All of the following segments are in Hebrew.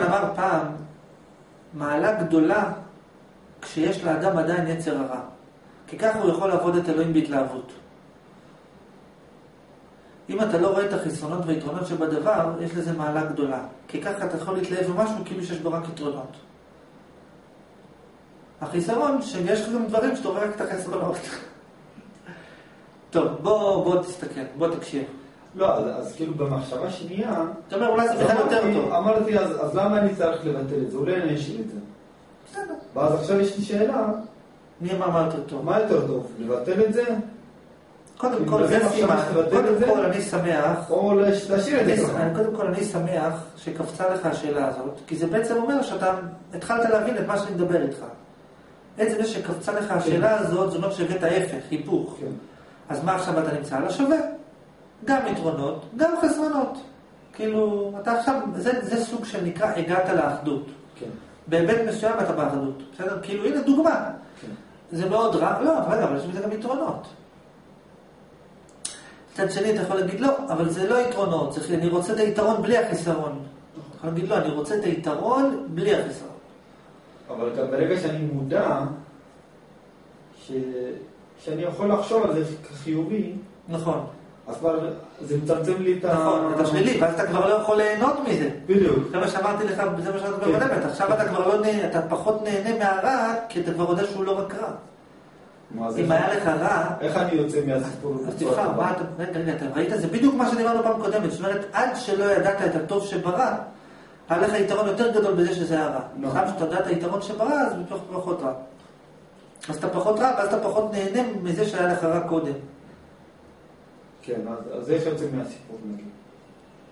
אמר פעם, מעלה גדולה כשיש לאדם עדיין יצר הרע. כי ככה הוא יכול לעבוד את אלוהים בהתלהבות. אם אתה לא רואה את החסרונות והיתרונות שבדבר, יש לזה מעלה גדולה. כי ככה אתה יכול להתלהב במשהו כאילו שיש בו רק יתרונות. החיסרון, שיש לך גם דברים שאתה רואה רק את החסרונות. טוב, בוא, בוא תסתכל, בוא תקשיב. לא, אז, אז כאילו במחשבה שנייה... אתה אומר, אולי זה בכלל יותר טוב. אמרתי, אז, אז למה אני צריך לבטל את זה? אולי אני אשאיר את זה. בסדר. ואז עכשיו יש לי שאלה, מי אמר מה יותר טוב? מה יותר טוב? לבטל את זה? קודם כל, זה סימן. קודם? כל, אני שמח. או להש- להשאיר את זה ככה? אני- קודם כל, אני שמח שקפצה לך השאלה הזאת, כי זה בעצם אומר שאתה התחלת להבין את מה שאני מדבר איתך. עצם זה שקפצה לך השאלה הזאת, זה אומר שהבאת ההפך, היפוך. כן. אז מה עכשיו אתה נמצא? על השווה. גם יתרונות, גם חסרונות. כאילו, אתה עכשיו, זה, זה סוג שנקרא הגעת לאחדות. כן. בהיבט מסוים אתה באחדות. בסדר? כאילו, הנה דוגמה. כן. זה מאוד רע, לא, אבל רגע, אבל יש בזה גם יתרונות. מצד שני, אתה יכול להגיד, לא, אבל זה לא יתרונות, צריך, אני רוצה את היתרון בלי החיסרון. אתה יכול להגיד, לא, אני רוצה את היתרון בלי החיסרון. אבל גם ברגע שאני מודע, ש... שאני יכול לחשוב על זה כחיובי, נכון, אז כבר זה מצמצם לי את ה... נכון, אתה שלילי, ואז אתה כבר לא יכול ליהנות מזה. בדיוק. זה מה שאמרתי לך, זה מה שאמרתי כן. בקודמת, עכשיו אתה כבר לא נהנה, אתה פחות נהנה מהרע, כי אתה כבר יודע שהוא לא רק רע. אם היה לך רע, איך אני יוצא מהסיפור? אז בצורה תבחר? מה אתה, רגע, רגע, אתה ראית? זה בדיוק מה שדיברנו פעם קודמת, זאת אומרת, עד שלא ידעת את הטוב שברע, היה לך יתרון יותר גדול בזה שזה היה רע. נכון. עכשיו שאתה יודע את היתרון שברע, אז פחות רע. אז אתה פחות רע, ואז אתה פחות נהנה מזה שהיה לך רע קודם. כן, אז, איך יוצא מהסיפור נגיד?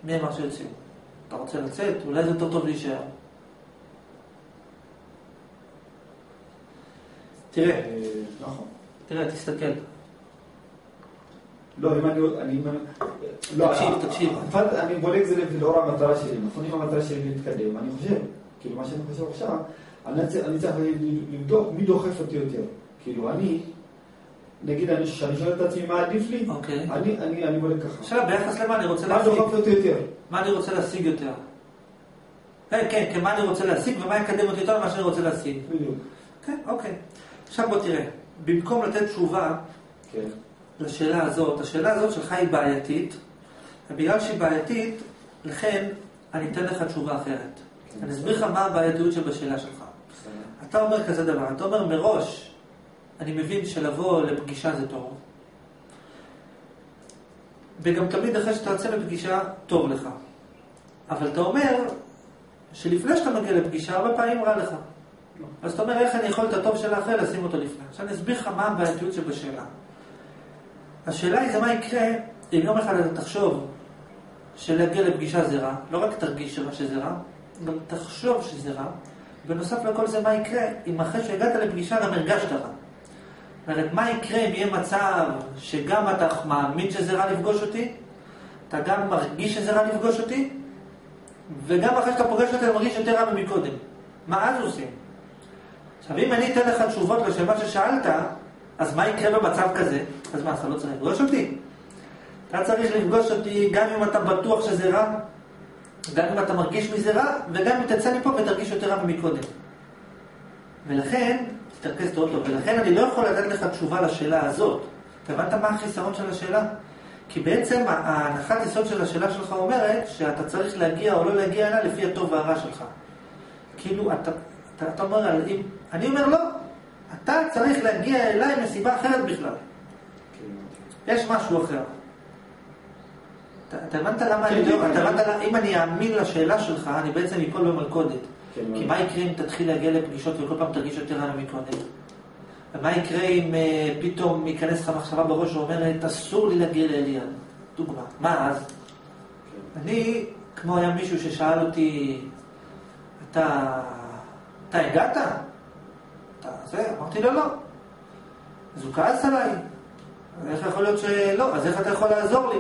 מי אמר שיוצאים? אתה רוצה לצאת? אולי זה יותר טוב להישאר. תראה, אה, נכון. תראה, תסתכל. לא, אם אני... אני לא, תקשיב, ה- תקשיב. אני בודק זה לאור המטרה שלי. נכון, אם המטרה שלי להתקדם, אני חושב, כאילו מה שאני חושב עכשיו, אני צריך לבדוק מי דוחף אותי יותר. כאילו, אני, נגיד, אני- שואל את עצמי מה עדיף לי, אוקיי. אני- אני אני בודק ככה. עכשיו, ביחס למה אני רוצה מה להשיג? דוחף אותי יותר? מה אני רוצה להשיג יותר? כן, כן, כן, מה אני רוצה להשיג ומה יקדם אותי יותר ממה שאני רוצה להשיג. בדיוק. כן, אוקיי. עכשיו בוא תראה, במקום לתת תשובה כן. לשאלה הזאת, השאלה הזאת שלך היא בעייתית, ובגלל שהיא בעייתית, לכן אני אתן לך תשובה אחרת. אני אסביר לך מה הבעייתיות שבשאלה שלך. אתה אומר כזה דבר, אתה אומר מראש, אני מבין שלבוא לפגישה זה טוב, וגם תמיד אחרי שאתה יוצא לפגישה, טוב לך. אבל אתה אומר שלפני שאתה מגיע לפגישה, הרבה פעמים רע לך. אז אתה אומר, איך אני יכול את הטוב של האחר לשים אותו לפני? עכשיו אני אסביר לך מה הבעייתיות שבשאלה. השאלה היא זה מה יקרה אם יום אחד אתה תחשוב שלהגיע לפגישה זה רע, לא רק תרגיש שזה רע, גם תחשוב שזה רע, בנוסף לכל זה מה יקרה אם אחרי שהגעת לפגישה גם הרגשת רע. אומרת, מה יקרה אם יהיה מצב שגם אתה מאמין שזה רע לפגוש אותי, אתה גם מרגיש שזה רע לפגוש אותי, וגם אחרי שאתה פוגש אותי אתה מרגיש יותר רע ממקודם. מה אז עושים? עכשיו, אם אני אתן לך תשובות לשאלה ששאלת, אז מה יקרה במצב כזה? אז מה, אתה לא צריך לפגוש אותי? אתה צריך לפגוש אותי גם אם אתה בטוח שזה רע, גם אם אתה מרגיש מזה רע, וגם אם תצא מפה ותרגיש יותר רע ממקודם. ולכן, תתרכז טוב טוב, ולכן אני לא יכול לתת לך תשובה לשאלה הזאת. אתה הבנת מה החיסרון של השאלה? כי בעצם ההנחת יסוד של השאלה שלך אומרת שאתה צריך להגיע או לא להגיע אליה לפי הטוב והרע שלך. כאילו, אתה, אתה, אתה אומר, אם, אני אומר לא, אתה צריך להגיע אליי מסיבה אחרת בכלל. יש משהו אחר. אתה, הבנת למה אני כן, לא, כן, אתה. הבנת אם אני אאמין לשאלה שלך, אני בעצם אפול במלכודת. כן, כי מה? מה יקרה אם תתחיל להגיע לפגישות וכל פעם תרגיש יותר רע מקודם? ומה יקרה אם אה, פתאום ייכנס לך מחשבה בראש שאומרת, אסור לי להגיע לאליעד? דוגמה. מה אז? כן. אני, כמו היה מישהו ששאל אותי, אתה, אתה הגעת? אתה זה? אמרתי לו לא. אז הוא כעס עליי. איך יכול להיות שלא? אז איך אתה יכול לעזור לי?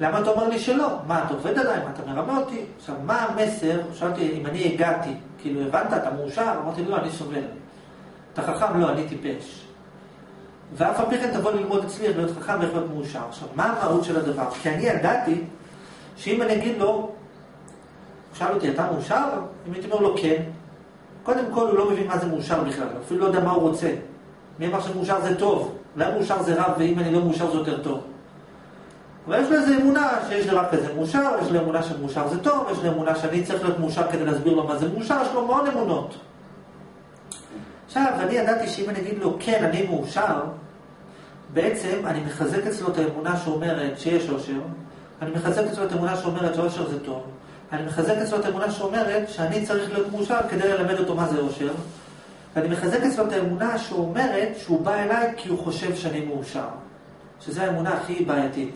למה אתה אומר לי שלא? מה, אתה עובד עליי? מה, אתה מרמה אותי? עכשיו, מה המסר? שאלתי אם אני הגעתי, כאילו, הבנת? אתה מאושר? אמרתי לא, אני סובל. אתה חכם? לא, אני טיפש. ואף על פי כן תבוא ללמוד אצלי, איך להיות חכם ואיך להיות מאושר. עכשיו, מה המהות של הדבר? כי אני ידעתי שאם אני אגיד לו, שאל אותי, אתה מאושר? אם הייתי אומר לו כן, קודם כל הוא לא מבין מה זה מאושר בכלל, אפילו לא יודע מה הוא רוצה. מי אמר שמאושר זה טוב? אולי מאושר זה רע, ואם אני לא מאושר זה יותר טוב. אבל יש לו איזו אמונה שיש לי רק כזה מאושר, יש לי אמונה שמאושר זה טוב, יש לי אמונה שאני צריך להיות מאושר כדי להסביר לו מה זה מאושר, יש לו המון אמונות. עכשיו, אני ידעתי שאם אני אגיד לו, כן, אני מאושר, בעצם אני מחזק אצלו את האמונה שאומרת שיש אושר, אני מחזק אצלו את האמונה שאומרת שאושר זה טוב, אני מחזק אצלו את האמונה שאומרת שאני צריך להיות מאושר כדי ללמד אותו מה זה אושר, ואני מחזק אצלו את האמונה שאומרת שהוא בא אליי כי הוא חושב שאני מאושר, שזו האמונה הכי בעייתית.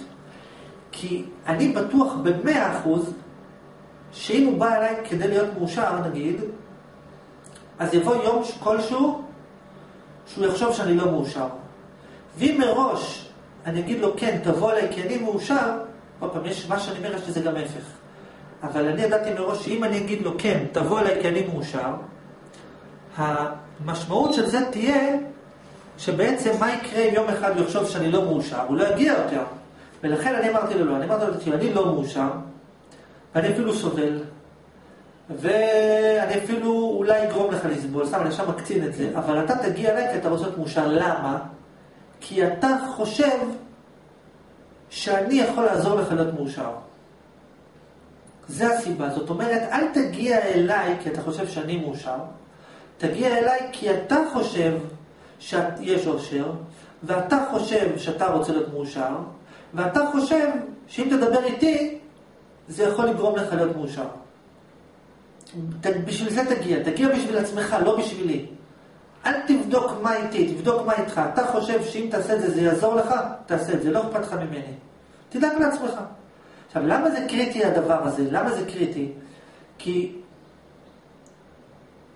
כי אני בטוח במאה אחוז שאם הוא בא אליי כדי להיות מאושר, נגיד, אז יבוא יום כלשהו שהוא יחשוב שאני לא מאושר. ואם מראש אני אגיד לו, כן, תבוא אליי כי אני מאושר, עוד פעם, יש מה שאני אומר, יש לזה גם ההפך. אבל אני ידעתי מראש שאם אני אגיד לו, כן, תבוא אליי כי אני מאושר, המשמעות של זה תהיה שבעצם מה יקרה אם יום אחד הוא יחשוב שאני לא מאושר? הוא לא יגיע יותר. ולכן אני אמרתי לו לא, אני אמרתי לו, אני לא מאושר, ואני אפילו סובל, ואני אפילו אולי אגרום לך לסבול, סתם אני עכשיו מקצין את זה, אבל אתה תגיע אליי כי אתה רוצה להיות מאושר. למה? כי אתה חושב שאני יכול לעזור לך להיות מאושר. זה הסיבה. זאת אומרת, אל תגיע אליי כי אתה חושב שאני מאושר, תגיע אליי כי אתה חושב שיש אושר, ואתה חושב שאתה רוצה להיות מאושר, ואתה חושב שאם תדבר איתי, זה יכול לגרום לך להיות מאושר. בשביל זה תגיע, תגיע בשביל עצמך, לא בשבילי. אל תבדוק מה איתי, תבדוק מה איתך. אתה חושב שאם תעשה את זה, זה יעזור לך? תעשה את זה, לא אכפת לך ממני. תדאג לעצמך. עכשיו, למה זה קריטי הדבר הזה? למה זה קריטי? כי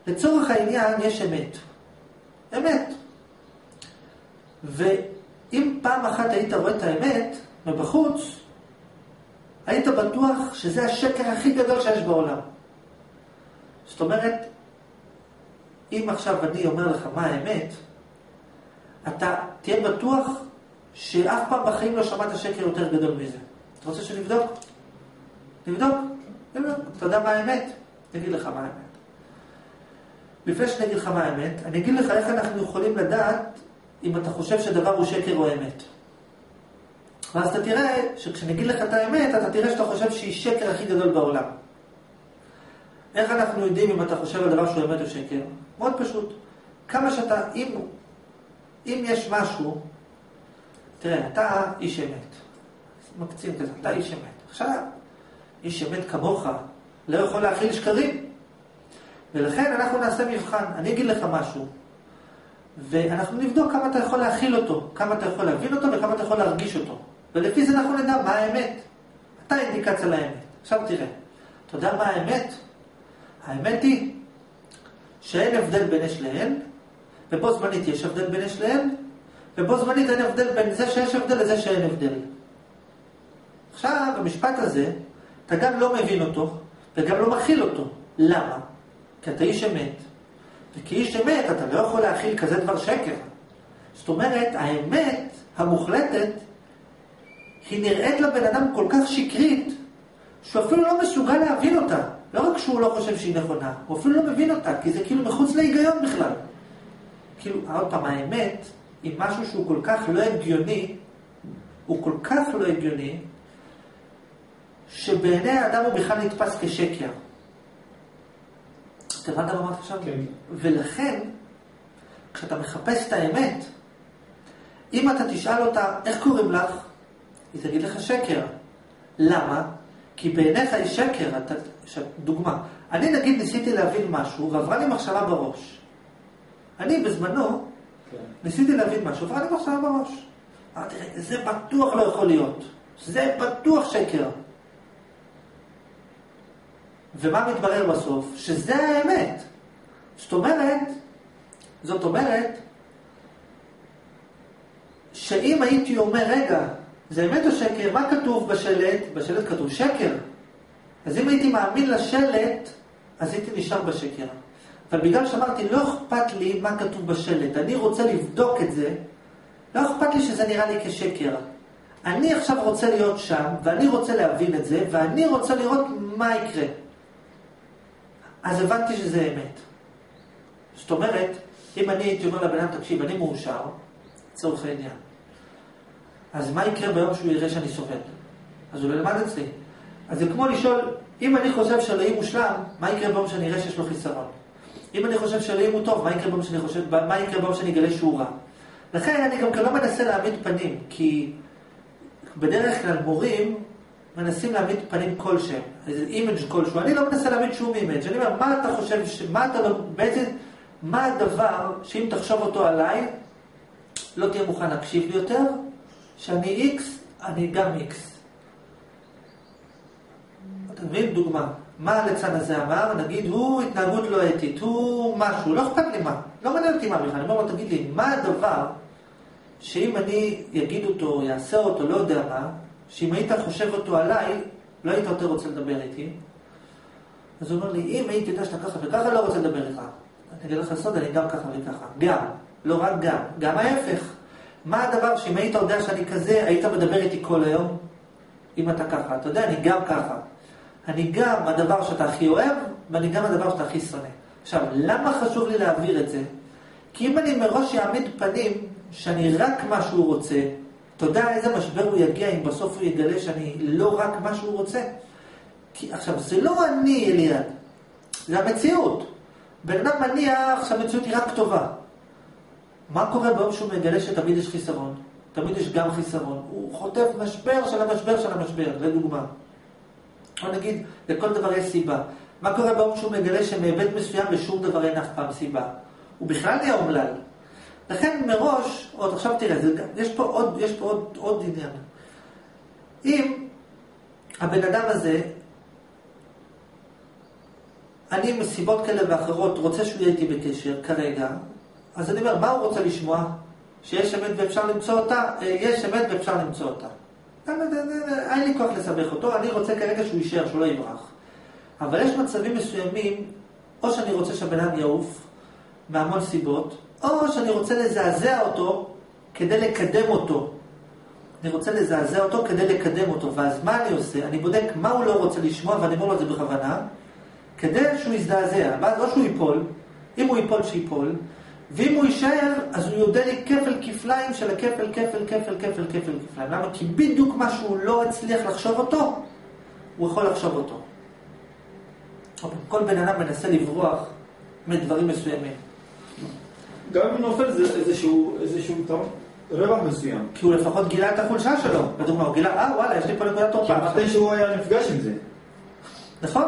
לצורך העניין יש אמת. אמת. ואם פעם אחת היית רואה את האמת מבחוץ, היית בטוח שזה השקר הכי גדול שיש בעולם. זאת אומרת, אם עכשיו אני אומר לך מה האמת, אתה תהיה בטוח שאף פעם בחיים לא שמעת שקר יותר גדול מזה. אתה רוצה שנבדוק? נבדוק? נבדוק. אתה יודע מה האמת? אני אגיד לך מה האמת. לפני שאני אגיד לך מה האמת, אני אגיד לך איך אנחנו יכולים לדעת אם אתה חושב שדבר הוא שקר או אמת. ואז אתה תראה שכשאני אגיד לך את האמת, אתה תראה שאתה חושב שהיא שקר הכי גדול בעולם. איך אנחנו יודעים אם אתה חושב על דבר שהוא אמת או שקר? מאוד פשוט. כמה שאתה, אם, אם יש משהו, תראה, אתה איש אמת. מקצין כזה, אתה איש אמת. עכשיו, איש אמת כמוך לא יכול להכיל שקרים. ולכן אנחנו נעשה מבחן. אני אגיד לך משהו, ואנחנו נבדוק כמה אתה יכול להכיל אותו, כמה אתה יכול להבין אותו וכמה אתה יכול להרגיש אותו. ולפי זה אנחנו נדע מה האמת. אתה אינדיקציה לאמת. עכשיו תראה, אתה יודע מה האמת? האמת היא שאין הבדל בין אש לאל, ובו זמנית יש הבדל בין אש לאל, ובו זמנית אין הבדל בין זה שיש הבדל לזה שאין הבדל. עכשיו, המשפט הזה, אתה גם לא מבין אותו, וגם לא מכיל אותו. למה? כי אתה איש אמת, וכאיש אמת אתה לא יכול להכיל כזה דבר שקר. זאת אומרת, האמת המוחלטת, היא נראית לבן אדם כל כך שקרית, שהוא אפילו לא מסוגל להבין אותה. לא רק שהוא לא חושב שהיא נכונה, הוא אפילו לא מבין אותה, כי זה כאילו מחוץ להיגיון בכלל. כאילו, עוד פעם, האמת היא משהו שהוא כל כך לא הגיוני, הוא כל כך לא הגיוני, שבעיני האדם הוא בכלל נתפס כשקר. אתה הבנת מה אמרתי עכשיו? כן. ולכן, כשאתה מחפש את האמת, אם אתה תשאל אותה, איך קוראים לך? היא תגיד לך שקר. למה? כי בעיניך היא שקר. אתה, עכשיו, דוגמה. אני נגיד ניסיתי להבין משהו, ועברה לי מחשבה בראש. אני בזמנו כן. ניסיתי להבין משהו, ועברה לי מחשבה בראש. אמרתי, זה בטוח לא יכול להיות. זה בטוח שקר. ומה מתברר בסוף? שזה האמת. זאת אומרת, זאת אומרת, שאם הייתי אומר, רגע, זה אמת או שקר? מה כתוב בשלט? בשלט כתוב שקר. אז אם הייתי מאמין לשלט, אז הייתי נשאר בשקר. אבל בגלל שאמרתי, לא אכפת לי מה כתוב בשלט, אני רוצה לבדוק את זה, לא אכפת לי שזה נראה לי כשקר. אני עכשיו רוצה להיות שם, ואני רוצה להבין את זה, ואני רוצה לראות מה יקרה. אז הבנתי שזה אמת. זאת אומרת, אם אני הייתי אומר לבן אדם, תקשיב, אני מאושר, לצורך העניין. אז מה יקרה ביום שהוא יראה שאני סובל? אז הוא לא ילמד אצלי. אז זה כמו לשאול, אם אני חושב שאלוהים מושלם, מה יקרה ביום שאני אראה שיש לו חיסרון? אם אני חושב שאלוהים הוא טוב, מה יקרה ביום שאני חושב, מה יקרה ביום שאני אגלה שהוא רע? לכן אני גם לא מנסה להעמיד פנים, כי בדרך כלל מורים מנסים להעמיד פנים כלשהם, איזה אימג' כלשהו. אני לא מנסה להעמיד שום אימג', אני אומר, מה אתה חושב, ש... מה אתה לא, בעצם, מה הדבר שאם תחשוב אותו עליי, לא תהיה מוכן להקשיב לי יותר, שאני איקס, אני גם איקס. אתה מבין? דוגמה. מה הליצן הזה אמר? נגיד, הוא התנהגות לא אתית, הוא משהו, לא אכפת לי מה. לא מעניין אותי מה בכלל. אני אומר לו, תגיד לי, מה הדבר שאם אני אגיד אותו, יעשה אותו, לא יודע מה, שאם היית חושב אותו עליי, לא היית יותר רוצה לדבר איתי? אז הוא אומר לי, אם הייתי יודע שאתה ככה וככה, לא רוצה לדבר איתך. אני אגיד לך סוד, אני גם ככה וככה. גם. לא רק גם. גם ההפך. מה הדבר שאם היית יודע שאני כזה, היית מדבר איתי כל היום? אם אתה ככה. אתה יודע, אני גם ככה. אני גם הדבר שאתה הכי אוהב, ואני גם הדבר שאתה הכי שונא. עכשיו, למה חשוב לי להעביר את זה? כי אם אני מראש אעמיד פנים שאני רק מה שהוא רוצה, אתה יודע איזה משבר הוא יגיע אם בסוף הוא יגלה שאני לא רק מה שהוא רוצה? כי עכשיו, זה לא אני, אליעד, זה המציאות. בן אדם מניח שהמציאות היא רק טובה. מה קורה ביום שהוא מגלה שתמיד יש חיסרון? תמיד יש גם חיסרון. הוא חוטף משבר של המשבר של המשבר, לדוגמה. או נגיד, לכל דבר יש סיבה. מה קורה ביום שהוא מגלה שמהיבט מסוים לשום דבר אין אף פעם סיבה? הוא בכלל נהיה אומלל. לכן מראש, עוד עכשיו תראה, זה, יש פה, עוד, יש פה עוד, עוד עניין. אם הבן אדם הזה, אני מסיבות כאלה ואחרות רוצה שהוא יהיה איתי בקשר כרגע, אז אני אומר, מה הוא רוצה לשמוע? שיש אמת ואפשר למצוא אותה? אה, יש אמת ואפשר למצוא אותה. אין לי כוח לסבך אותו, אני רוצה כרגע שהוא יישאר, שהוא לא יברח. אבל יש מצבים מסוימים, או שאני רוצה שהבן אדם יעוף, מהמון סיבות, או שאני רוצה לזעזע אותו כדי לקדם אותו. אני רוצה לזעזע אותו כדי לקדם אותו, ואז מה אני עושה? אני בודק מה הוא לא רוצה לשמוע, ואני אומר לו את זה בכוונה, כדי שהוא יזדעזע. ואז או שהוא ייפול, אם הוא ייפול, שיפול, ואם הוא יישאר, אז הוא יודע לי כפל כפליים של הכפל, כפל, כפל, כפל, כפל, כפליים. למה? כי בדיוק מה שהוא לא הצליח לחשוב אותו, הוא יכול לחשוב אותו. כל בן אדם מנסה לברוח מדברים מסוימים. גם אם נופל זה איזשהו, איזשהו רווח מסוים. כי הוא לפחות גילה את החולשה שלו. לדוגמה, הוא גילה, אה וואלה, יש לי פה נקודת תורפה. כי מתי שהוא היה נפגש עם זה. נכון.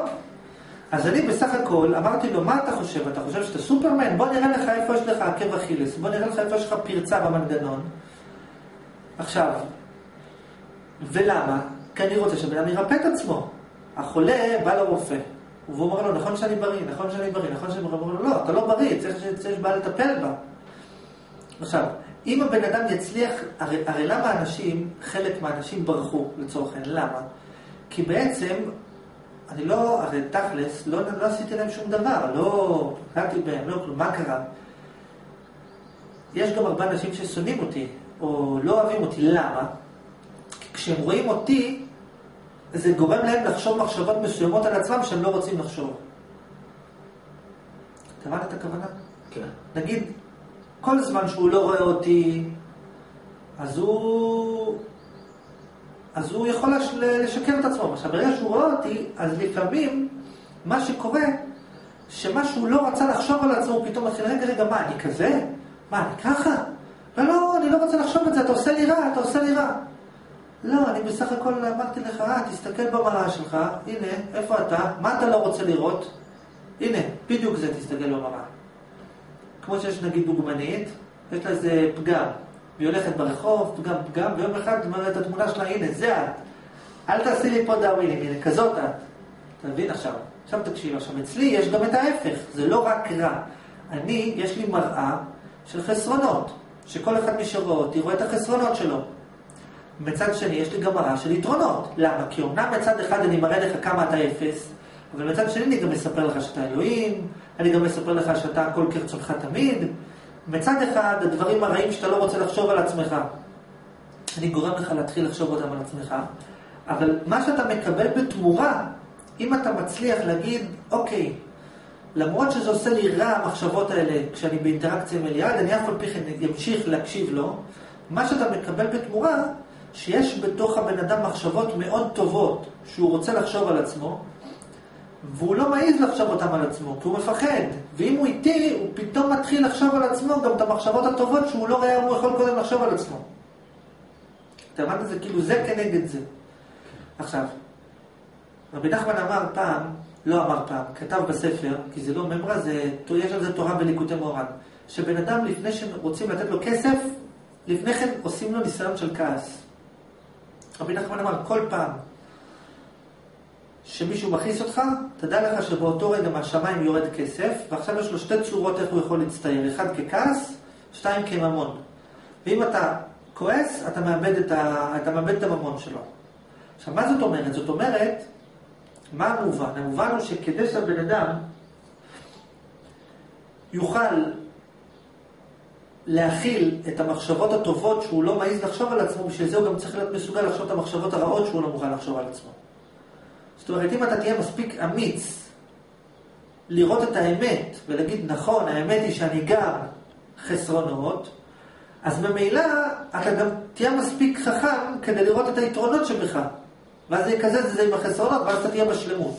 אז אני בסך הכל אמרתי לו, מה אתה חושב? אתה חושב שאתה סופרמן? בוא נראה לך איפה יש לך עקב אכילס, בוא נראה לך איפה יש לך פרצה במנגנון. עכשיו, ולמה? כי אני רוצה שבן אדם ירפא את עצמו. החולה בא לרופא, והוא אומר לו, נכון שאני בריא, נכון שאני בריא, נכון שאני בריא, לא, אתה לא בריא, צריך, שיש בעיה לטפל בה. עכשיו, אם הבן אדם יצליח, הרי, הרי למה אנשים, חלק מהאנשים ברחו לצורך העניין, למה? כי בעצם אני לא, הרי תכלס, לא, לא עשיתי להם שום דבר, לא פגעתי בהם, לא כלום, מה קרה? יש גם הרבה אנשים ששונאים אותי, או לא אוהבים אותי, למה? כי כשהם רואים אותי, זה גורם להם לחשוב מחשבות מסוימות על עצמם שהם לא רוצים לחשוב. אתה הבנת את הכוונה? כן. נגיד, כל זמן שהוא לא רואה אותי, אז הוא אז הוא יכול לשקר את עצמו. עכשיו, ברגע שהוא רואה אותי, אז לפעמים מה שקורה, שמה שהוא לא רצה לחשוב על עצמו, הוא פתאום מתחיל, רגע, רגע, מה, אני כזה? מה, אני ככה? לא, לא, אני לא רוצה לחשוב את זה, אתה עושה לי רע, אתה עושה לי רע. לא, אני בסך הכל אמרתי לך, אה, תסתכל במראה שלך, הנה, איפה אתה? מה אתה לא רוצה לראות? הנה, בדיוק זה, תסתכל במראה. כמו שיש נגיד דוגמנית, יש לה איזה פגם. והיא הולכת ברחוב, פגם פגם, ויום אחד היא את התמונה שלה, הנה, זה את. אל תעשי לי פה דאווינים, הנה, כזאת את. אתה מבין עכשיו? עכשיו תקשיב, עכשיו אצלי יש גם את ההפך, זה לא רק רע. אני, יש לי מראה של חסרונות, שכל אחד מי שרואה אותי רואה את החסרונות שלו. מצד שני, יש לי גם מראה של יתרונות. למה? כי אומנם מצד אחד אני מראה לך כמה אתה אפס, אבל מצד שני אני גם מספר לך שאתה אלוהים, אני גם מספר לך שאתה הכל כרצונך תמיד, מצד אחד, הדברים הרעים שאתה לא רוצה לחשוב על עצמך, אני גורם לך להתחיל לחשוב אותם על עצמך, אבל מה שאתה מקבל בתמורה, אם אתה מצליח להגיד, אוקיי, למרות שזה עושה לי רע המחשבות האלה כשאני באינטראקציה עם אליעד, אני אף על פי כן אמשיך להקשיב לו. מה שאתה מקבל בתמורה, שיש בתוך הבן אדם מחשבות מאוד טובות שהוא רוצה לחשוב על עצמו, והוא לא מעז לחשוב אותם על עצמו, כי הוא מפחד. ואם הוא איתי, הוא פתאום מתחיל לחשוב על עצמו גם את המחשבות הטובות שהוא לא ראה, הוא יכול קודם לחשוב על עצמו. אתה הבנת את זה? כאילו זה כנגד זה. עכשיו, רבי נחמן אמר פעם, לא אמר פעם, כתב בספר, כי זה לא ממרה, זה, יש על זה תורה בליקוטי מורן, שבן אדם לפני שרוצים לתת לו כסף, לפני כן עושים לו ניסיון של כעס. רבי נחמן אמר, כל פעם שמישהו מכניס אותך, תדע לך שבאותו רגע מהשמיים יורד כסף, ועכשיו יש לו שתי צורות איך הוא יכול להצטייר, אחד ככעס, שתיים כממון. ואם אתה כועס, אתה מאבד את, ה... אתה מאבד את הממון שלו. עכשיו, מה זאת אומרת? זאת אומרת, מה המובן? המובן הוא שכדי שהבן אדם יוכל להכיל את המחשבות הטובות שהוא לא מעז לחשוב על עצמו, בשביל זה הוא גם צריך להיות מסוגל לחשוב את המחשבות הרעות שהוא לא מוכן לחשוב על עצמו. זאת אומרת, אם אתה תהיה מספיק אמיץ לראות את האמת ולהגיד, נכון, האמת היא שאני גם חסרונות, אז ממילא אתה גם תהיה מספיק חכם כדי לראות את היתרונות שבך. ואז זה יקזז את זה עם החסרונות, ואז אתה תהיה בשלמות.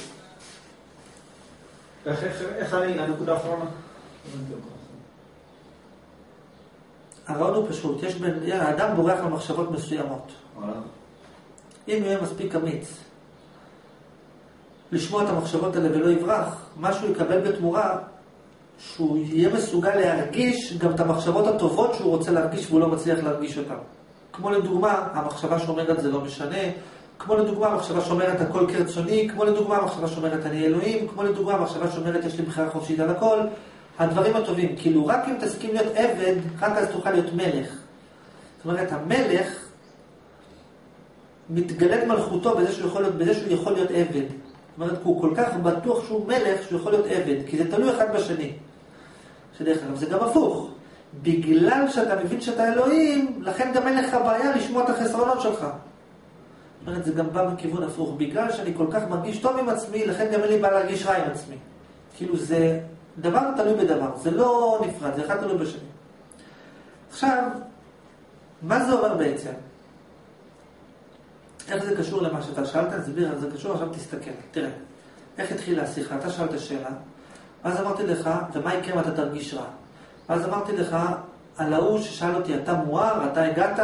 איך אני, הנקודה האחרונה? הרעיון הוא פשוט, יש בין, האדם בורח למחשבות מסוימות. אם יהיה מספיק אמיץ לשמוע את המחשבות האלה ולא יברח, מה שהוא יקבל בתמורה, שהוא יהיה מסוגל להרגיש גם את המחשבות הטובות שהוא רוצה להרגיש והוא לא מצליח להרגיש אותן. כמו לדוגמה, המחשבה שאומרת זה לא משנה, כמו לדוגמה המחשבה שאומרת הכל כרצוני, כמו לדוגמה המחשבה שאומרת אני אלוהים, כמו לדוגמה המחשבה שאומרת יש לי בחירה חופשית על הכל, הדברים הטובים. כאילו רק אם תסכים להיות עבד, רק אז תוכל להיות מלך. זאת אומרת, המלך מתגלת מלכותו בזה שהוא יכול להיות, שהוא יכול להיות עבד. זאת אומרת, הוא כל כך בטוח שהוא מלך שהוא יכול להיות עבד, כי זה תלוי אחד בשני. שדרך אגב, זה גם הפוך. בגלל שאתה מבין שאתה אלוהים, לכן גם אין לך בעיה לשמוע את החסרונות שלך. זאת אומרת, זה גם בא מכיוון הפוך. בגלל שאני כל כך מרגיש טוב עם עצמי, לכן גם אין לי בעיה להרגיש רע עם עצמי. כאילו זה דבר תלוי בדבר, זה לא נפרד, זה אחד תלוי בשני. עכשיו, מה זה אומר בעצם? איך זה קשור למה שאתה שאלת? תסביר איך זה קשור, עכשיו תסתכל. תראה, איך התחילה השיחה? אתה שאלת שאלה, ואז אמרתי לך, ומה יקרה אם אתה תרגיש רע? ואז אמרתי לך, על ההוא ששאל אותי, אתה מואר, אתה הגעת?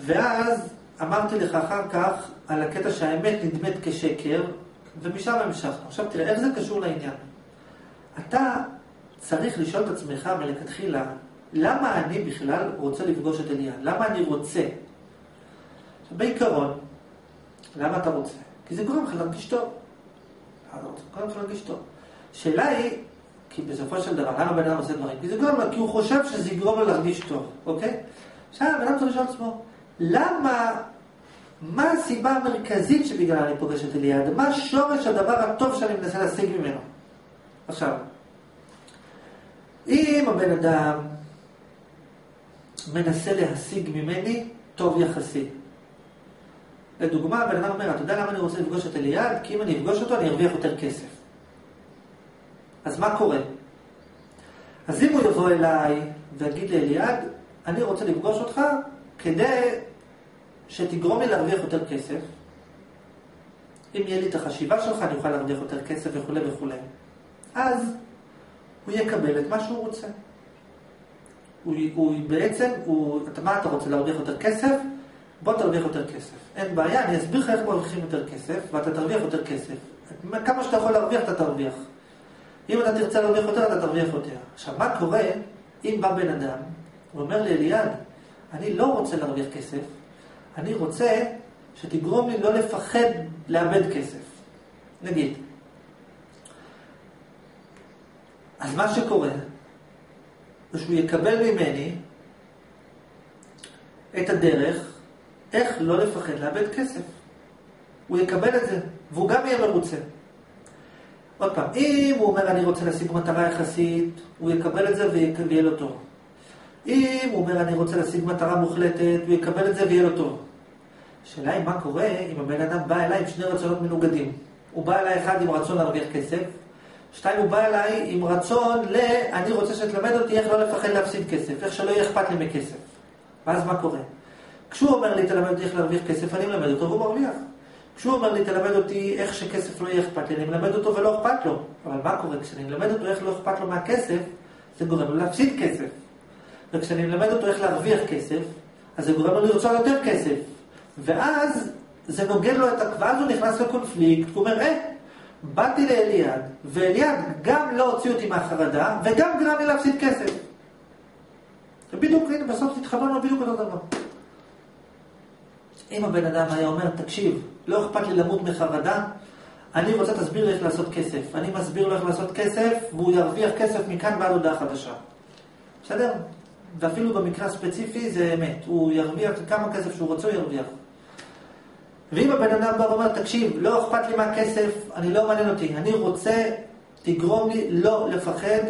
ואז אמרתי לך אחר כך על הקטע שהאמת נדמת כשקר, ומשם המשכנו. עכשיו תראה, איך זה קשור לעניין? אתה צריך לשאול את עצמך מלכתחילה, למה אני בכלל רוצה לפגוש את אליעד? למה אני רוצה? בעיקרון, למה אתה רוצה? כי זה גורם לך להרגיש טוב. גורם לך להרגיש טוב. שאלה היא, כי בסופו של דבר, למה בן אדם עושה דברים? כי זה גורם לו, כי הוא חושב שזה יגרום לו להרגיש טוב, אוקיי? עכשיו, בן אדם צריך לשאול עצמו, למה, מה הסיבה המרכזית שבגללה אני פוגש את אליעד? מה שורש הדבר הטוב שאני מנסה להשיג ממנו? עכשיו, אם הבן אדם מנסה להשיג ממני טוב יחסי, לדוגמה, הבן אדם אומר, אתה יודע למה אני רוצה לפגוש את אליעד? כי אם אני אפגוש אותו אני ארוויח יותר כסף. אז מה קורה? אז אם הוא יבוא אליי ויגיד לאליעד, אני רוצה לפגוש אותך כדי שתגרום לי להרוויח יותר כסף. אם יהיה לי את החשיבה שלך, אני אוכל להרוויח יותר כסף וכולי וכולי. אז הוא יקבל את מה שהוא רוצה. הוא, הוא בעצם, הוא, אתה, מה אתה רוצה, להרוויח יותר כסף? בוא תרוויח יותר כסף. אין בעיה, אני אסביר לך איך מרוויחים יותר כסף, ואתה תרוויח יותר כסף. כמה שאתה יכול להרוויח, אתה תרוויח. אם אתה תרצה להרוויח יותר, אתה תרוויח יותר. עכשיו, מה קורה אם בא בן אדם, הוא אומר לי, אליעד, אני לא רוצה להרוויח כסף, אני רוצה שתגרום לי לא לפחד לאבד כסף. נגיד. אז מה שקורה, זה שהוא יקבל ממני את הדרך איך לא לפחד לאבד כסף. הוא יקבל את זה, והוא גם יהיה מרוצה. עוד פעם, אם הוא אומר אני רוצה להשיג מטרה יחסית, הוא יקבל את זה ויהיה לו טוב. אם הוא אומר אני רוצה להשיג מטרה מוחלטת, הוא יקבל את זה ויהיה לו טוב. השאלה היא מה קורה אם הבן אדם בא אליי עם שני רצונות מנוגדים. הוא בא אליי אחד עם רצון להרוויח כסף, שתיים, הוא בא אליי עם רצון ל... אני רוצה שתלמד אותי איך לא לפחד להפסיד כסף, איך שלא יהיה אכפת לי מכסף. ואז מה קורה? כשהוא אומר לי, תלמד אותי איך להרוויח כסף, אני מלמד אותו והוא מרוויח. כשהוא אומר לי, תלמד אותי איך שכסף לא יהיה אכפת לי, אני מלמד אותו ולא אכפת לו. אבל מה קורה? כשאני מלמד אותו איך לא אכפת לו מהכסף, זה גורם לו להפסיד כסף. וכשאני מלמד אותו איך להרוויח כסף, אז זה גורם לו לרצות יותר כסף. ואז זה נוגד לו את ה... ואז הוא נכנס לקונפליקט, הוא אומר, אה, באתי לאליעד, ואליעד גם לא הוציא אותי מהחרדה, וגם גרם לי להפסיד כסף. ובדיוק, הנה, בסוף התחברנו בדיוק אותו דבר. אם הבן אדם היה אומר, תקשיב, לא אכפת לי למות מחרדה, אני רוצה תסביר לי איך לעשות כסף. אני מסביר לו איך לעשות כסף, והוא ירוויח כסף מכאן ועד הודעה חדשה. בסדר? ואפילו במקרה הספציפי זה אמת. הוא ירוויח כמה כסף שהוא רוצה, הוא ירוויח. ואם הבן אדם בא ואומר, תקשיב, לא אכפת לי מהכסף, אני לא מעניין אותי, אני רוצה, תגרום לי לא לפחד,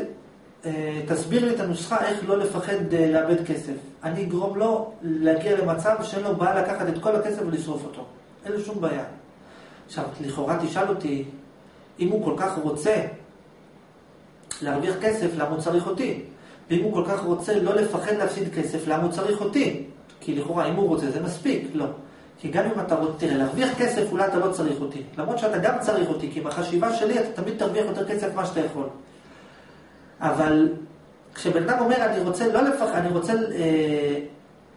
תסביר לי את הנוסחה איך לא לפחד אה, לאבד כסף. אני אגרום לו להגיע למצב שאין לו בעיה לקחת את כל הכסף ולשרוף אותו. אין לו שום בעיה. עכשיו, לכאורה תשאל אותי, אם הוא כל כך רוצה להרוויח כסף, למה הוא צריך אותי? ואם הוא כל כך רוצה לא לפחד להפסיד כסף, למה הוא צריך אותי? כי לכאורה, אם הוא רוצה, זה מספיק. לא. כי גם אם אתה רוצה, תראה, להרוויח כסף אולי אתה לא צריך אותי. למרות שאתה גם צריך אותי, כי בחשיבה שלי אתה תמיד תרוויח יותר כסף ממה שאתה יכול. אבל כשבן אדם אומר, אני רוצה לא לפחד, אני רוצה אה,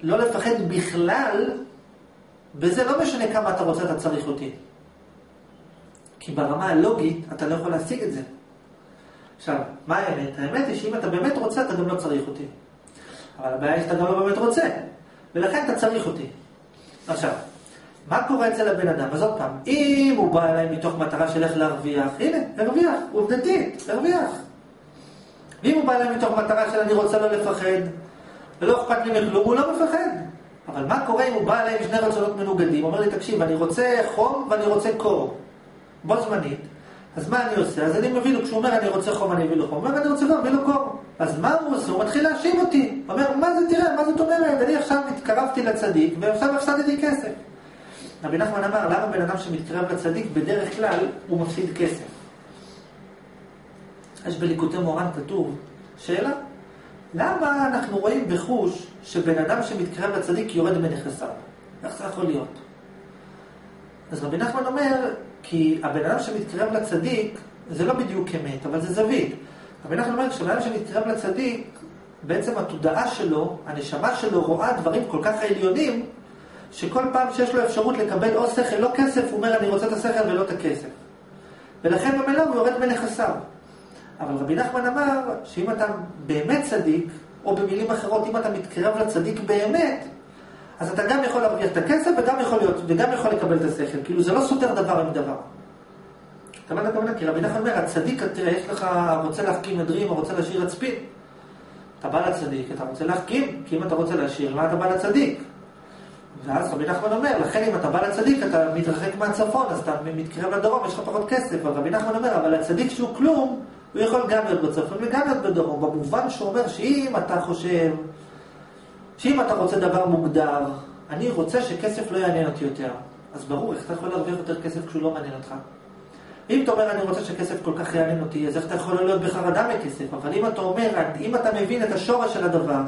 לא לפחד בכלל, בזה לא משנה כמה אתה רוצה, אתה צריך אותי. כי ברמה הלוגית אתה לא יכול להשיג את זה. עכשיו, מה האמת? האמת היא שאם אתה באמת רוצה, אתה גם לא צריך אותי. אבל הבעיה היא שאתה גם לא באמת רוצה, ולכן אתה צריך אותי. עכשיו, מה קורה אצל הבן אדם? אז עוד פעם, אם הוא בא אליי מתוך מטרה של איך להרוויח, הנה, הרוויח, עובדתית, הרוויח. ואם הוא בא אליי מתוך מטרה של אני רוצה לא לפחד, ולא אכפת לי מכלום, הוא לא מפחד. אבל מה קורה אם הוא בא אליי עם שני רצונות מנוגדים? אומר לי, תקשיב, אני רוצה חום ואני רוצה קור. בו זמנית. אז מה אני עושה? אז אני מביא לו, כשהוא אומר אני רוצה חום, אני אביא לו חום. הוא אומר אני רוצה חום, אביא לו קור. אז מה הוא עושה? הוא מתחיל להאשים אותי. הוא אומר, מה זה, תראה, מה זאת אומרת? אני עכשיו התקרבתי לצדיק, ועכשיו הפסדתי כסף. רבי נחמן אמר, למה בן אדם שמתקרב לצדיק, בדרך כלל הוא מפסיד כסף? יש בליקוטי מורן כתוב, שאלה, למה אנחנו רואים בחוש שבן אדם שמתקרב לצדיק יורד מנכסיו? איך זה יכול להיות? אז רבי נחמן אומר, כי הבן אדם שמתקרב לצדיק, זה לא בדיוק אמת, אבל זה זווית. רבי נחמן אומר, כשבן אדם שמתקרב לצדיק, בעצם התודעה שלו, הנשמה שלו רואה דברים כל כך עליונים, שכל פעם שיש לו אפשרות לקבל או שכל או כסף, הוא אומר, אני רוצה את השכל ולא את הכסף. ולכן במילא הוא יורד מנכסיו. אבל רבי נחמן אמר שאם אתה באמת צדיק, או במילים אחרות, אם אתה מתקרב לצדיק באמת, אז אתה גם יכול להרוויח את הכסף וגם יכול, להיות, וגם יכול לקבל את השכל. כאילו זה לא סותר דבר עם דבר. אתה מבין הכוונה? כי רבי נחמן אומר, הצדיק, תראה, יש לך, רוצה להחכים נדרים, או רוצה להשאיר עצפין. אתה בא לצדיק, אתה רוצה להחכים, כי אם אתה רוצה להשאיר, מה אתה בא לצדיק? ואז רבי נחמן אומר, לכן אם אתה בא לצדיק, אתה מתרחק מהצפון, אז אתה מתקרב לדרום, יש לך פחות כסף. אבל רבי נחמן אומר, אבל הצדיק שהוא כלום, הוא יכול גם להיות בצפון וגם להיות בדרום. במובן שהוא אומר שאם אתה חושב, שאם אתה רוצה דבר מוגדר, אני רוצה שכסף לא יעניין אותי יותר. אז ברור, איך אתה יכול להרוויח יותר כסף כשהוא לא מעניין אותך? אם אתה אומר, אני רוצה שכסף כל כך יעניין אותי, אז איך אתה יכול להיות בחרדה מכסף? אבל אם אתה אומר, אם אתה מבין את השורש של הדבר,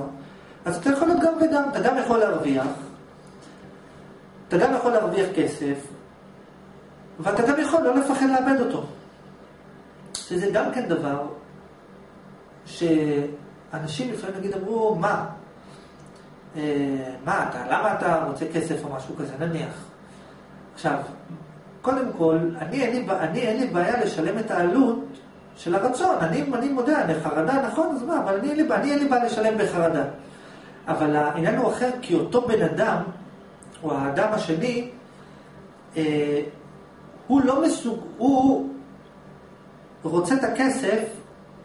אז אתה יכול להיות גם וגם. אתה גם יכול להרוויח, אתה גם יכול להרוויח כסף, ואתה גם יכול לא לפחד לאבד אותו. שזה גם כן דבר שאנשים לפעמים נגיד אמרו, מה? אה, מה אתה, למה אתה רוצה כסף או משהו כזה, נניח. עכשיו, קודם כל, אני אין, לי, אני אין לי בעיה לשלם את העלות של הרצון. אני, אני מודה, אני חרדה, נכון, אז מה, אבל אני לי, אני אין לי בעיה לשלם בחרדה. אבל העניין הוא אחר, כי אותו בן אדם, או האדם השני, אה, הוא לא מסוג... הוא רוצה את הכסף,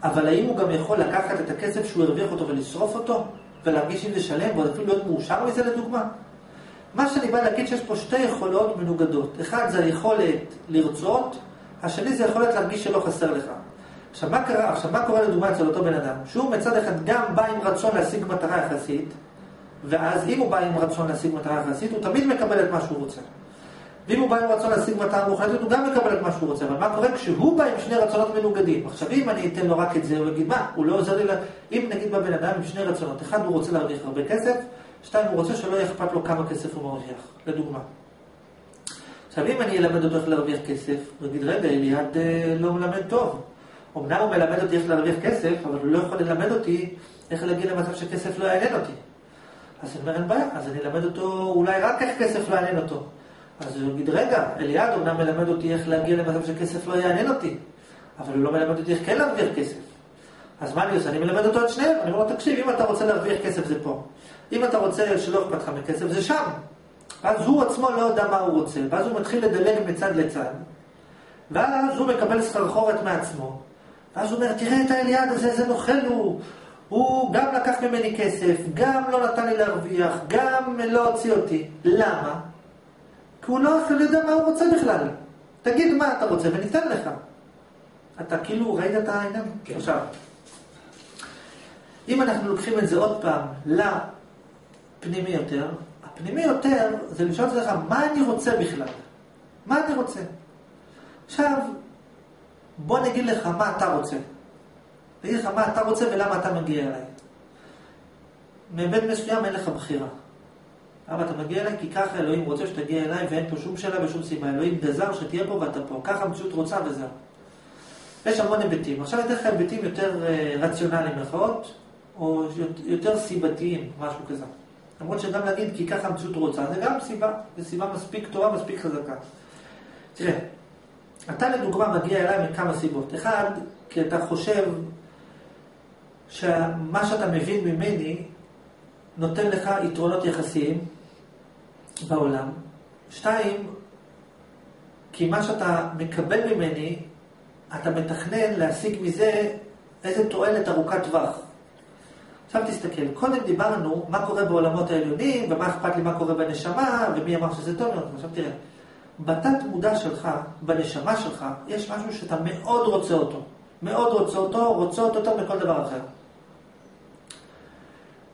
אבל האם הוא גם יכול לקחת את הכסף שהוא הרוויח אותו ולשרוף אותו, ולהרגיש עם זה שלם, ועוד אפילו להיות מאושר מזה לדוגמה? מה שאני בא להגיד שיש פה שתי יכולות מנוגדות. אחד זה היכולת לרצות, השני זה יכולת להרגיש שלא חסר לך. עכשיו מה קרה, עכשיו מה קורה לדוגמה אצל אותו בן אדם? שהוא מצד אחד גם בא עם רצון להשיג מטרה יחסית, ואז אם הוא בא עם רצון להשיג מטרה יחסית, הוא תמיד מקבל את מה שהוא רוצה. ואם הוא בא עם רצון להשיג מטרה מאוחדת, הוא גם מקבל את מה שהוא רוצה. אבל מה קורה כשהוא בא עם שני רצונות מנוגדים? עכשיו, אם אני אתן לו רק את זה, הוא יגיד, מה, הוא לא עוזר לי ל... אם נגיד בא בן אדם עם שני רצונות, אחד, הוא רוצה להרוויח הרבה כסף, שתיים, הוא רוצה שלא יהיה לו כמה כסף הוא מרוויח, לדוגמה. עכשיו, אם אני אלמד אותו איך להרוויח כסף, הוא יגיד, רגע, אליעד אה, לא מלמד טוב. אמנם הוא מלמד אותי איך להרוויח כסף, אבל הוא לא יכול ללמד אותי איך להגיע למצב שכסף לא יעניין אותי. אז אני אומר, אין בעיה, אז אני אלמד אותו אולי רק איך כסף לא יעניין אותו. אז הוא יגיד, רגע, אליעד אומנם מלמד אותי איך להגיע למצב שכסף לא יעניין אותי, אבל הוא לא מלמד אותי איך כן להרוויח כסף. אז מה אני עושה? אני מלמד אותו את שניהם. אני אומר לו, תקשיב, אם אתה רוצה להרוויח כסף זה פה. אם אתה רוצה שלא אכפת לך מכסף זה שם. ואז הוא עצמו לא יודע מה הוא רוצה, ואז הוא מתחיל לדלג מצד לצד, ואז הוא מקבל סחרחורת מעצמו, ואז הוא אומר, תראה את האליעד הזה, איזה נוכל הוא, הוא גם לקח ממני כסף, גם לא נתן לי להרוויח, גם לא הוציא אותי. למה? כי הוא לא אפילו יודע מה הוא רוצה בכלל. תגיד מה אתה רוצה וניתן לך. אתה כאילו ראית את העניין? כן. עכשיו, אם אנחנו לוקחים את זה עוד פעם לפנימי יותר, הפנימי יותר זה לשאול את עצמך, מה אני רוצה בכלל? מה אני רוצה? עכשיו, בוא נגיד לך מה אתה רוצה. אני אגיד לך מה אתה רוצה ולמה אתה מגיע אליי. מהיבט מסוים אין לך בחירה. למה אתה מגיע אליי? כי ככה אלוהים רוצה שתגיע אליי ואין פה שום שאלה ושום סיבה. אלוהים גזר שתהיה פה ואתה פה. ככה המציאות רוצה וזהו. יש המון היבטים. עכשיו אני אתן לך היבטים יותר uh, רציונליים נכון? או יותר סיבתיים, משהו כזה. למרות שגם להגיד כי ככה המציאות רוצה, זה גם סיבה, זו סיבה מספיק טובה, מספיק חזקה. תראה, אתה לדוגמה מגיע אליי מכמה סיבות. אחד, כי אתה חושב שמה שאתה מבין ממני נותן לך יתרונות יחסיים בעולם. שתיים, כי מה שאתה מקבל ממני, אתה מתכנן להשיג מזה איזה תועלת ארוכת טווח. עכשיו תסתכל, קודם דיברנו מה קורה בעולמות העליונים, ומה אכפת לי מה קורה בנשמה, ומי אמר שזה טוב מאוד. עכשיו תראה, בתת מודע שלך, בנשמה שלך, יש משהו שאתה מאוד רוצה אותו. מאוד רוצה אותו, רוצה אותו יותר מכל דבר אחר.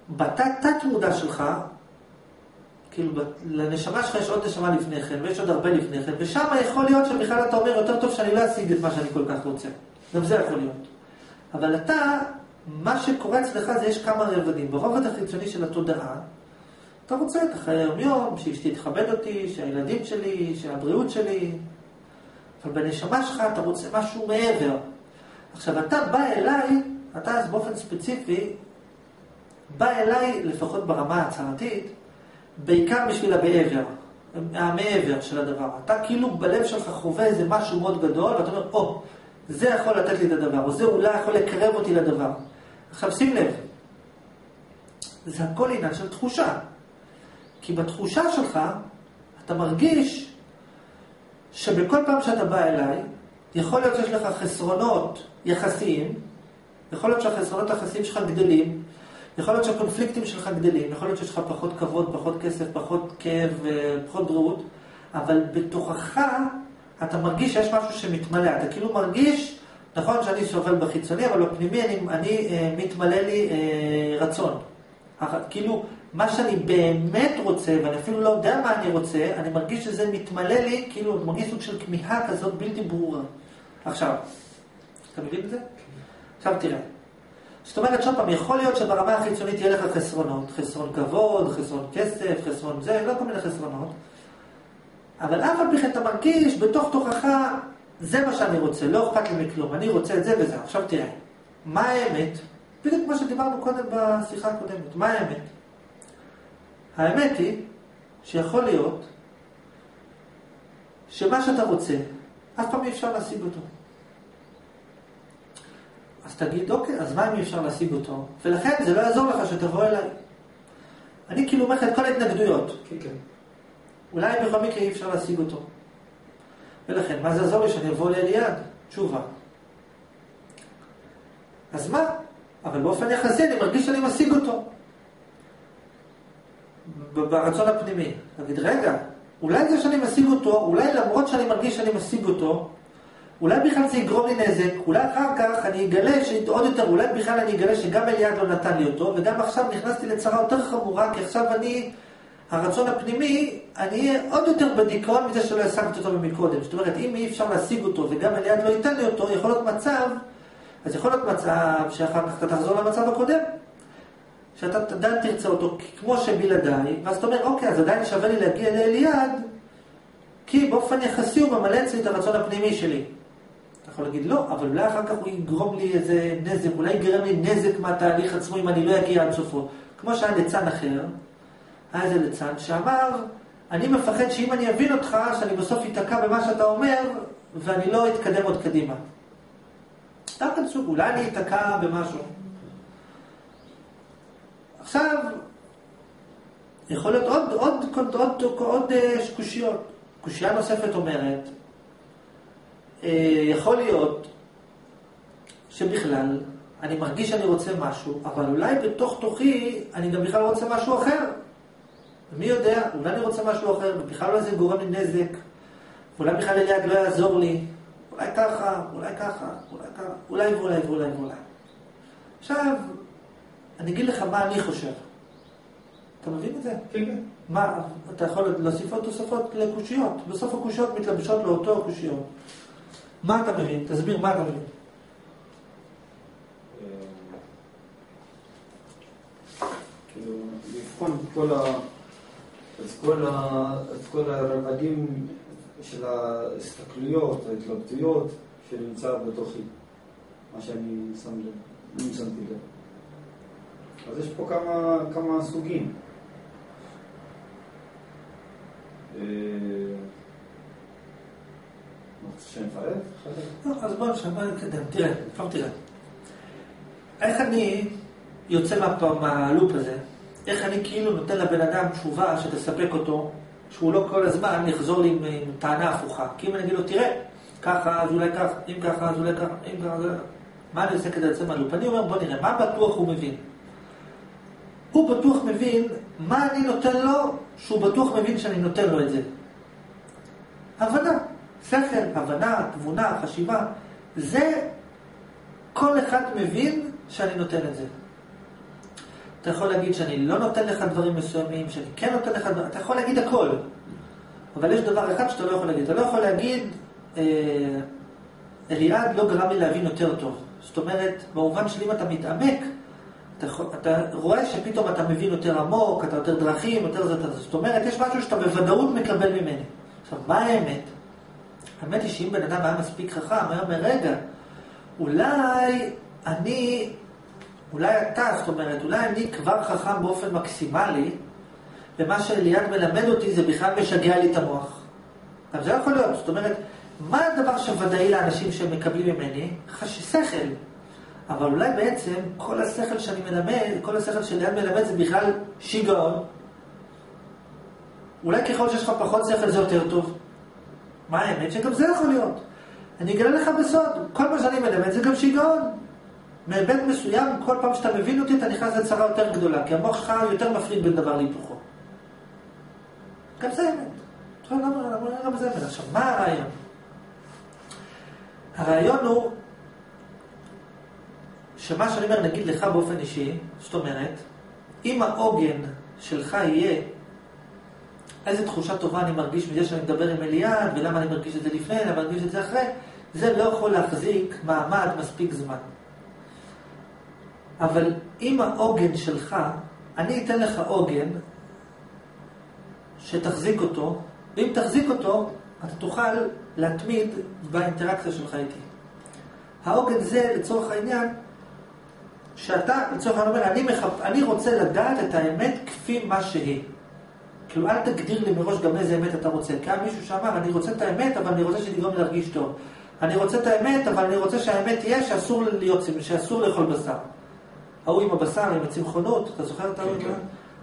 בתת תת מודע שלך, כאילו לנשמה שלך יש עוד נשמה לפני כן, ויש עוד הרבה לפני כן, ושם יכול להיות שבכלל אתה אומר יותר טוב שאני לא אשיג את מה שאני כל כך רוצה. גם זה יכול להיות. אבל אתה, מה שקורה אצלך זה יש כמה רבדים. ברובד החיצוני של התודעה, אתה רוצה את החיי היום-יום, שאשתי תכבד אותי, שהילדים שלי, שהבריאות שלי, אבל בנשמה שלך אתה רוצה משהו מעבר. עכשיו, אתה בא אליי, אתה אז באופן ספציפי, בא אליי, לפחות ברמה ההצהרתית, בעיקר בשביל המעבר, המעבר של הדבר. אתה כאילו בלב שלך חווה איזה משהו מאוד גדול, ואתה אומר, או, oh, זה יכול לתת לי את הדבר, או זה אולי יכול לקרב אותי לדבר. עכשיו שים לב, זה הכל עניין של תחושה. כי בתחושה שלך, אתה מרגיש שבכל פעם שאתה בא אליי, יכול להיות שיש לך חסרונות יחסיים, יכול להיות שהחסרונות היחסיים שלך גדלים, יכול להיות שהקונפליקטים שלך גדלים, יכול להיות שיש לך פחות כבוד, פחות כסף, פחות כאב, פחות בריאות, אבל בתוכך אתה מרגיש שיש משהו שמתמלא, אתה כאילו מרגיש, נכון שאני סובל בחיצוני, אבל בפנימי אני, אני אה, מתמלא לי אה, רצון. כאילו, מה שאני באמת רוצה, ואני אפילו לא יודע מה אני רוצה, אני מרגיש שזה מתמלא לי, כאילו, אני מרגיש סוג של כמיהה כזאת בלתי ברורה. עכשיו, אתה מבין את זה? עכשיו תראה. זאת אומרת, שוב פעם, יכול להיות שברמה החיצונית יהיה לך חסרונות, חסרון כבוד, חסרון כסף, חסרון זה, לא כל מיני חסרונות, אבל אף על פי כן אתה מרגיש בתוך תוכך, זה מה שאני רוצה, לא אכפת לי מכלום, אני רוצה את זה וזה. עכשיו תראה, מה האמת? בדיוק כמו שדיברנו קודם בשיחה הקודמת, מה האמת? האמת היא שיכול להיות שמה שאתה רוצה, אף פעם אי אפשר להשיג אותו. אז תגיד, אוקיי, אז מה אם אי אפשר להשיג אותו? ולכן זה לא יעזור לך שתבוא אליי. אני כאילו אומר לך את כל ההתנגדויות. כן, כן. אולי בכל מקרה אי אפשר להשיג אותו. ולכן, מה זה יעזור לי שאני אבוא לאליעד? תשובה. אז מה? אבל באופן יחסי אני מרגיש שאני משיג אותו. ברצון הפנימי. תגיד, רגע, אולי זה שאני משיג אותו, אולי למרות שאני מרגיש שאני משיג אותו, אולי בכלל זה יגרום לי נזק, אולי אחר כך אני אגלה שעוד יותר, אולי בכלל אני אגלה שגם אליעד לא נתן לי אותו, וגם עכשיו נכנסתי לצרה יותר חמורה, כי עכשיו אני, הרצון הפנימי, אני אהיה עוד יותר בדיכאון מזה שלא השגתי אותו מקודם. זאת אומרת, אם אי אפשר להשיג אותו וגם אליעד לא ייתן לי אותו, יכול להיות מצב, אז יכול להיות מצב שאחר כך אתה תחזור למצב הקודם. שאתה עדיין תרצה אותו כמו שבלעדיי, ואז אתה אומר, אוקיי, אז עדיין שווה לי להגיע לאליעד, כי באופן יחסי הוא ממלא אצלי את הרצון הפנימי שלי. אתה יכול להגיד לא, אבל אולי אחר כך הוא יגרום לי איזה נזק, אולי יגרם לי נזק מהתהליך עצמו אם אני לא אגיע עד סופו. כמו שהיה ליצן אחר, היה איזה ליצן שאמר, אני מפחד שאם אני אבין אותך, שאני בסוף אתקע במה שאתה אומר, ואני לא אתקדם עוד קדימה. סתם סוג, אולי אני אתקע במשהו. עכשיו, יכול להיות עוד, עוד, עוד, עוד, עוד אה, קושיות. קושייה נוספת אומרת, יכול להיות שבכלל אני מרגיש שאני רוצה משהו, אבל אולי בתוך תוכי אני גם בכלל רוצה משהו אחר. מי יודע, אולי אני רוצה משהו אחר, ובכלל לא זה גורם לי נזק, ואולי בכלל אליעד לא יעזור לי, אולי ככה, אולי ככה, אולי ככה, אולי ואולי ואולי ואולי. עכשיו, אני אגיד לך מה אני חושב. אתה מבין את זה? כן, כן. מה, אתה יכול להוסיף עוד תוספות לקושיות. בסוף הקושיות מתלבשות לאותו הקושיות. מה אתה מבין? תסביר מה אתה מבין. כאילו, לבחון את כל ה... את כל, ה... את כל הרבדים של ההסתכלויות, ההתלבטויות שנמצא בתוכי, מה שאני שם לב, אני שמתי לב. אז יש פה כמה, כמה סוגים. לא, אז בוא נתקדם, תראה, כבר תראה. איך אני יוצא מה- מהלופ הזה? איך אני כאילו נותן לבן אדם תשובה שתספק אותו, שהוא לא כל הזמן יחזור לי עם עם טענה הפוכה. כי אם אני אגיד לו, תראה, ככה, אז אולי ככה, אם ככה, אז אולי ככה, אם ככה, ככה. מה אני עושה כדי לצאת מהלופ? אני אומר, בוא נראה, מה בטוח הוא מבין? הוא בטוח מבין מה אני נותן לו, שהוא בטוח מבין שאני נותן לו את זה. הבנה, שכל, הבנה, תבונה, חשיבה, זה כל אחד מבין שאני נותן את זה. אתה יכול להגיד שאני לא נותן לך דברים מסוימים, שאני כן נותן לך דברים, אתה יכול להגיד הכל. אבל יש דבר אחד שאתה לא יכול להגיד. אתה לא יכול להגיד, אה, אליעד לא גרם לי להבין יותר טוב. זאת אומרת, במובן שלי אם אתה מתעמק, אתה, אתה רואה שפתאום אתה מבין יותר עמוק, אתה יותר דרכים, יותר זה. זאת אומרת, יש משהו שאתה בוודאות מקבל ממני. עכשיו, מה האמת? האמת היא שאם בן אדם היה מספיק חכם, היה אומר, רגע, אולי אני, אולי אתה, זאת אומרת, אולי אני כבר חכם באופן מקסימלי, ומה שאליעד מלמד אותי זה בכלל משגע לי את המוח. אבל זה לא יכול להיות, זאת אומרת, מה הדבר שוודאי לאנשים שהם מקבלים ממני? שכל. אבל אולי בעצם כל השכל שאני מלמד, כל השכל שאליעד מלמד זה בכלל שיגעון. אולי ככל שיש לך פחות שכל זה יותר טוב. מה האמת? שגם זה יכול להיות. אני אגלה לך בסוד, כל מה שאני מלמד זה גם שיגעון. מהיבט מסוים, כל פעם שאתה מבין אותי, אתה נכנס לצרה יותר גדולה, כי המוח שלך יותר מפריד בין דבר להיפוכו. גם זה אמת. אתה יודע למה, למה, למה זה אמת? עכשיו, מה הרעיון? הרעיון הוא שמה שאני אומר, נגיד לך באופן אישי, זאת אומרת, אם העוגן שלך יהיה איזה תחושה טובה אני מרגיש מזה שאני מדבר עם אליעד, ולמה אני מרגיש את זה לפני, למה אני מרגיש את זה אחרי, זה לא יכול להחזיק מעמד מספיק זמן. אבל אם העוגן שלך, אני אתן לך עוגן שתחזיק אותו, ואם תחזיק אותו, אתה תוכל להתמיד באינטראקציה שלך איתי. העוגן זה, לצורך העניין, שאתה, לצורך העניין, אני, מחפ... אני רוצה לדעת את האמת כפי מה שהיא. כאילו, אל תגדיר לי מראש גם איזה אמת אתה רוצה. כי היה מישהו שאמר, אני רוצה את האמת, אבל אני רוצה שתגרום לי להרגיש טוב. אני רוצה את האמת, אבל אני רוצה שהאמת תהיה שאסור להיות, שאסור לאכול בשר. ההוא עם הבשר, עם הצמחונות, אתה זוכר את ההוא? כן, כן.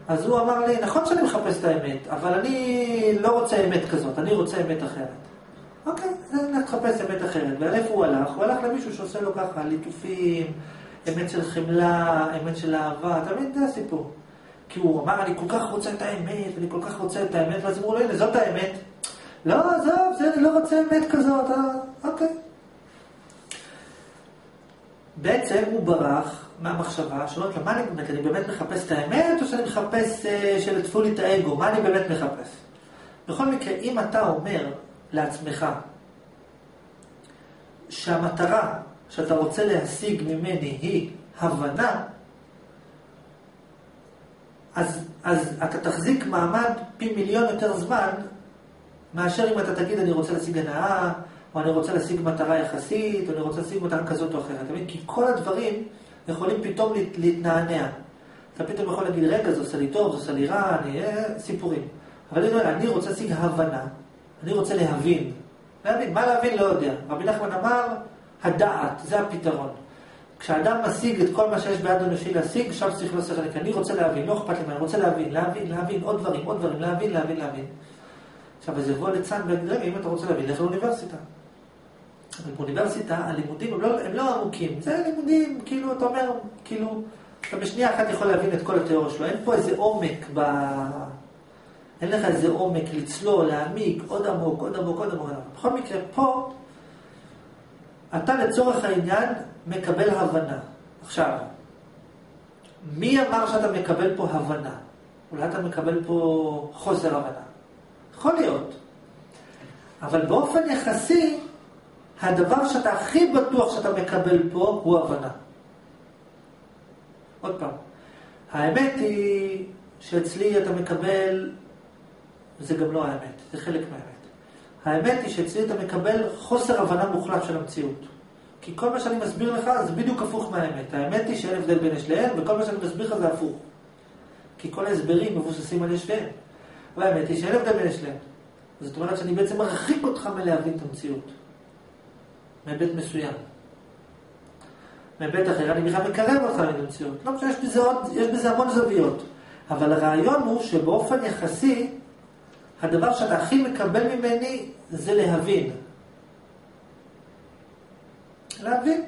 אז הוא אמר לי, נכון שאני מחפש את האמת, אבל אני לא רוצה אמת כזאת, אני רוצה אמת אחרת. אוקיי, אז נלך לחפש אמת אחרת. ולאיפה הוא הלך? הוא הלך למישהו שעושה לו ככה, ליטופים, אמת של חמלה, אמת של אהבה, מבין? זה הסיפור. כי הוא אמר, אני כל כך רוצה את האמת, אני כל כך רוצה את האמת, ואז אמרו לו, הנה, זאת האמת. לא, עזוב, זה, אני לא רוצה אמת כזאת, אוקיי. בעצם הוא ברח מהמחשבה, שאומרת לו, מה אני באמת, אני באמת מחפש את האמת, או שאני מחפש אה, שלטפו לי את האגו? מה אני באמת מחפש? בכל מקרה, אם אתה אומר לעצמך שהמטרה שאתה רוצה להשיג ממני היא הבנה, אז, אז אתה תחזיק מעמד פי מיליון יותר זמן מאשר אם אתה תגיד אני רוצה להשיג הנאה, או אני רוצה להשיג מטרה יחסית, או אני רוצה להשיג מטרה כזאת או אחרת. כי כל הדברים יכולים פתאום להתנענע. אתה פתאום יכול להגיד, רגע, זה עושה לי טוב, זה עושה לי רע, אני... אה, סיפורים. אבל אני, אני רוצה להשיג הבנה, אני רוצה להבין. להבין, מה להבין לא יודע. רבי נחמן אמר, הדעת, זה הפתרון. כשאדם משיג את כל מה שיש ביד אנושי להשיג, שם צריך לא שכל. אני רוצה להבין, לא אכפת לי מה, אני רוצה להבין, להבין, להבין, עוד דברים, עוד דברים, להבין, להבין, להבין. עכשיו, אז יבוא ליצן ויגיד, אם אתה רוצה להבין, לך לאוניברסיטה. באוניברסיטה הלימודים הם לא, הם לא עמוקים, זה לימודים, כאילו, אתה אומר, כאילו, אתה בשנייה אחת יכול להבין את כל התיאוריה שלו, אין פה איזה עומק ב... אין לך איזה עומק לצלול, להעמיק, עוד עמוק, עוד עמוק, עוד עמוק. בכל מקרה, פה, אתה לצורך העניין מקבל הבנה. עכשיו, מי אמר שאתה מקבל פה הבנה? אולי אתה מקבל פה חוסר הבנה. יכול להיות. אבל באופן יחסי, הדבר שאתה הכי בטוח שאתה מקבל פה הוא הבנה. עוד פעם, האמת היא שאצלי אתה מקבל, זה גם לא האמת, זה חלק מהאמת. האמת היא שאצלי אתה מקבל חוסר הבנה מוחלט של המציאות. כי כל מה שאני מסביר לך זה בדיוק הפוך מהאמת. האמת היא שאין הבדל בין יש לאין, וכל מה שאני מסביר לך זה הפוך. כי כל ההסברים מבוססים על יש ואין. והאמת היא שאין הבדל בין יש לאין. זאת אומרת שאני בעצם מרחיק אותך מלהבין את המציאות. מהיבט מסוים. מהיבט אחר, אני בכלל מקרב אותך למציאות. לא משנה, יש בזה, עוד, יש בזה המון זוויות. אבל הרעיון הוא שבאופן יחסי, הדבר שאתה הכי מקבל ממני זה להבין. להבין.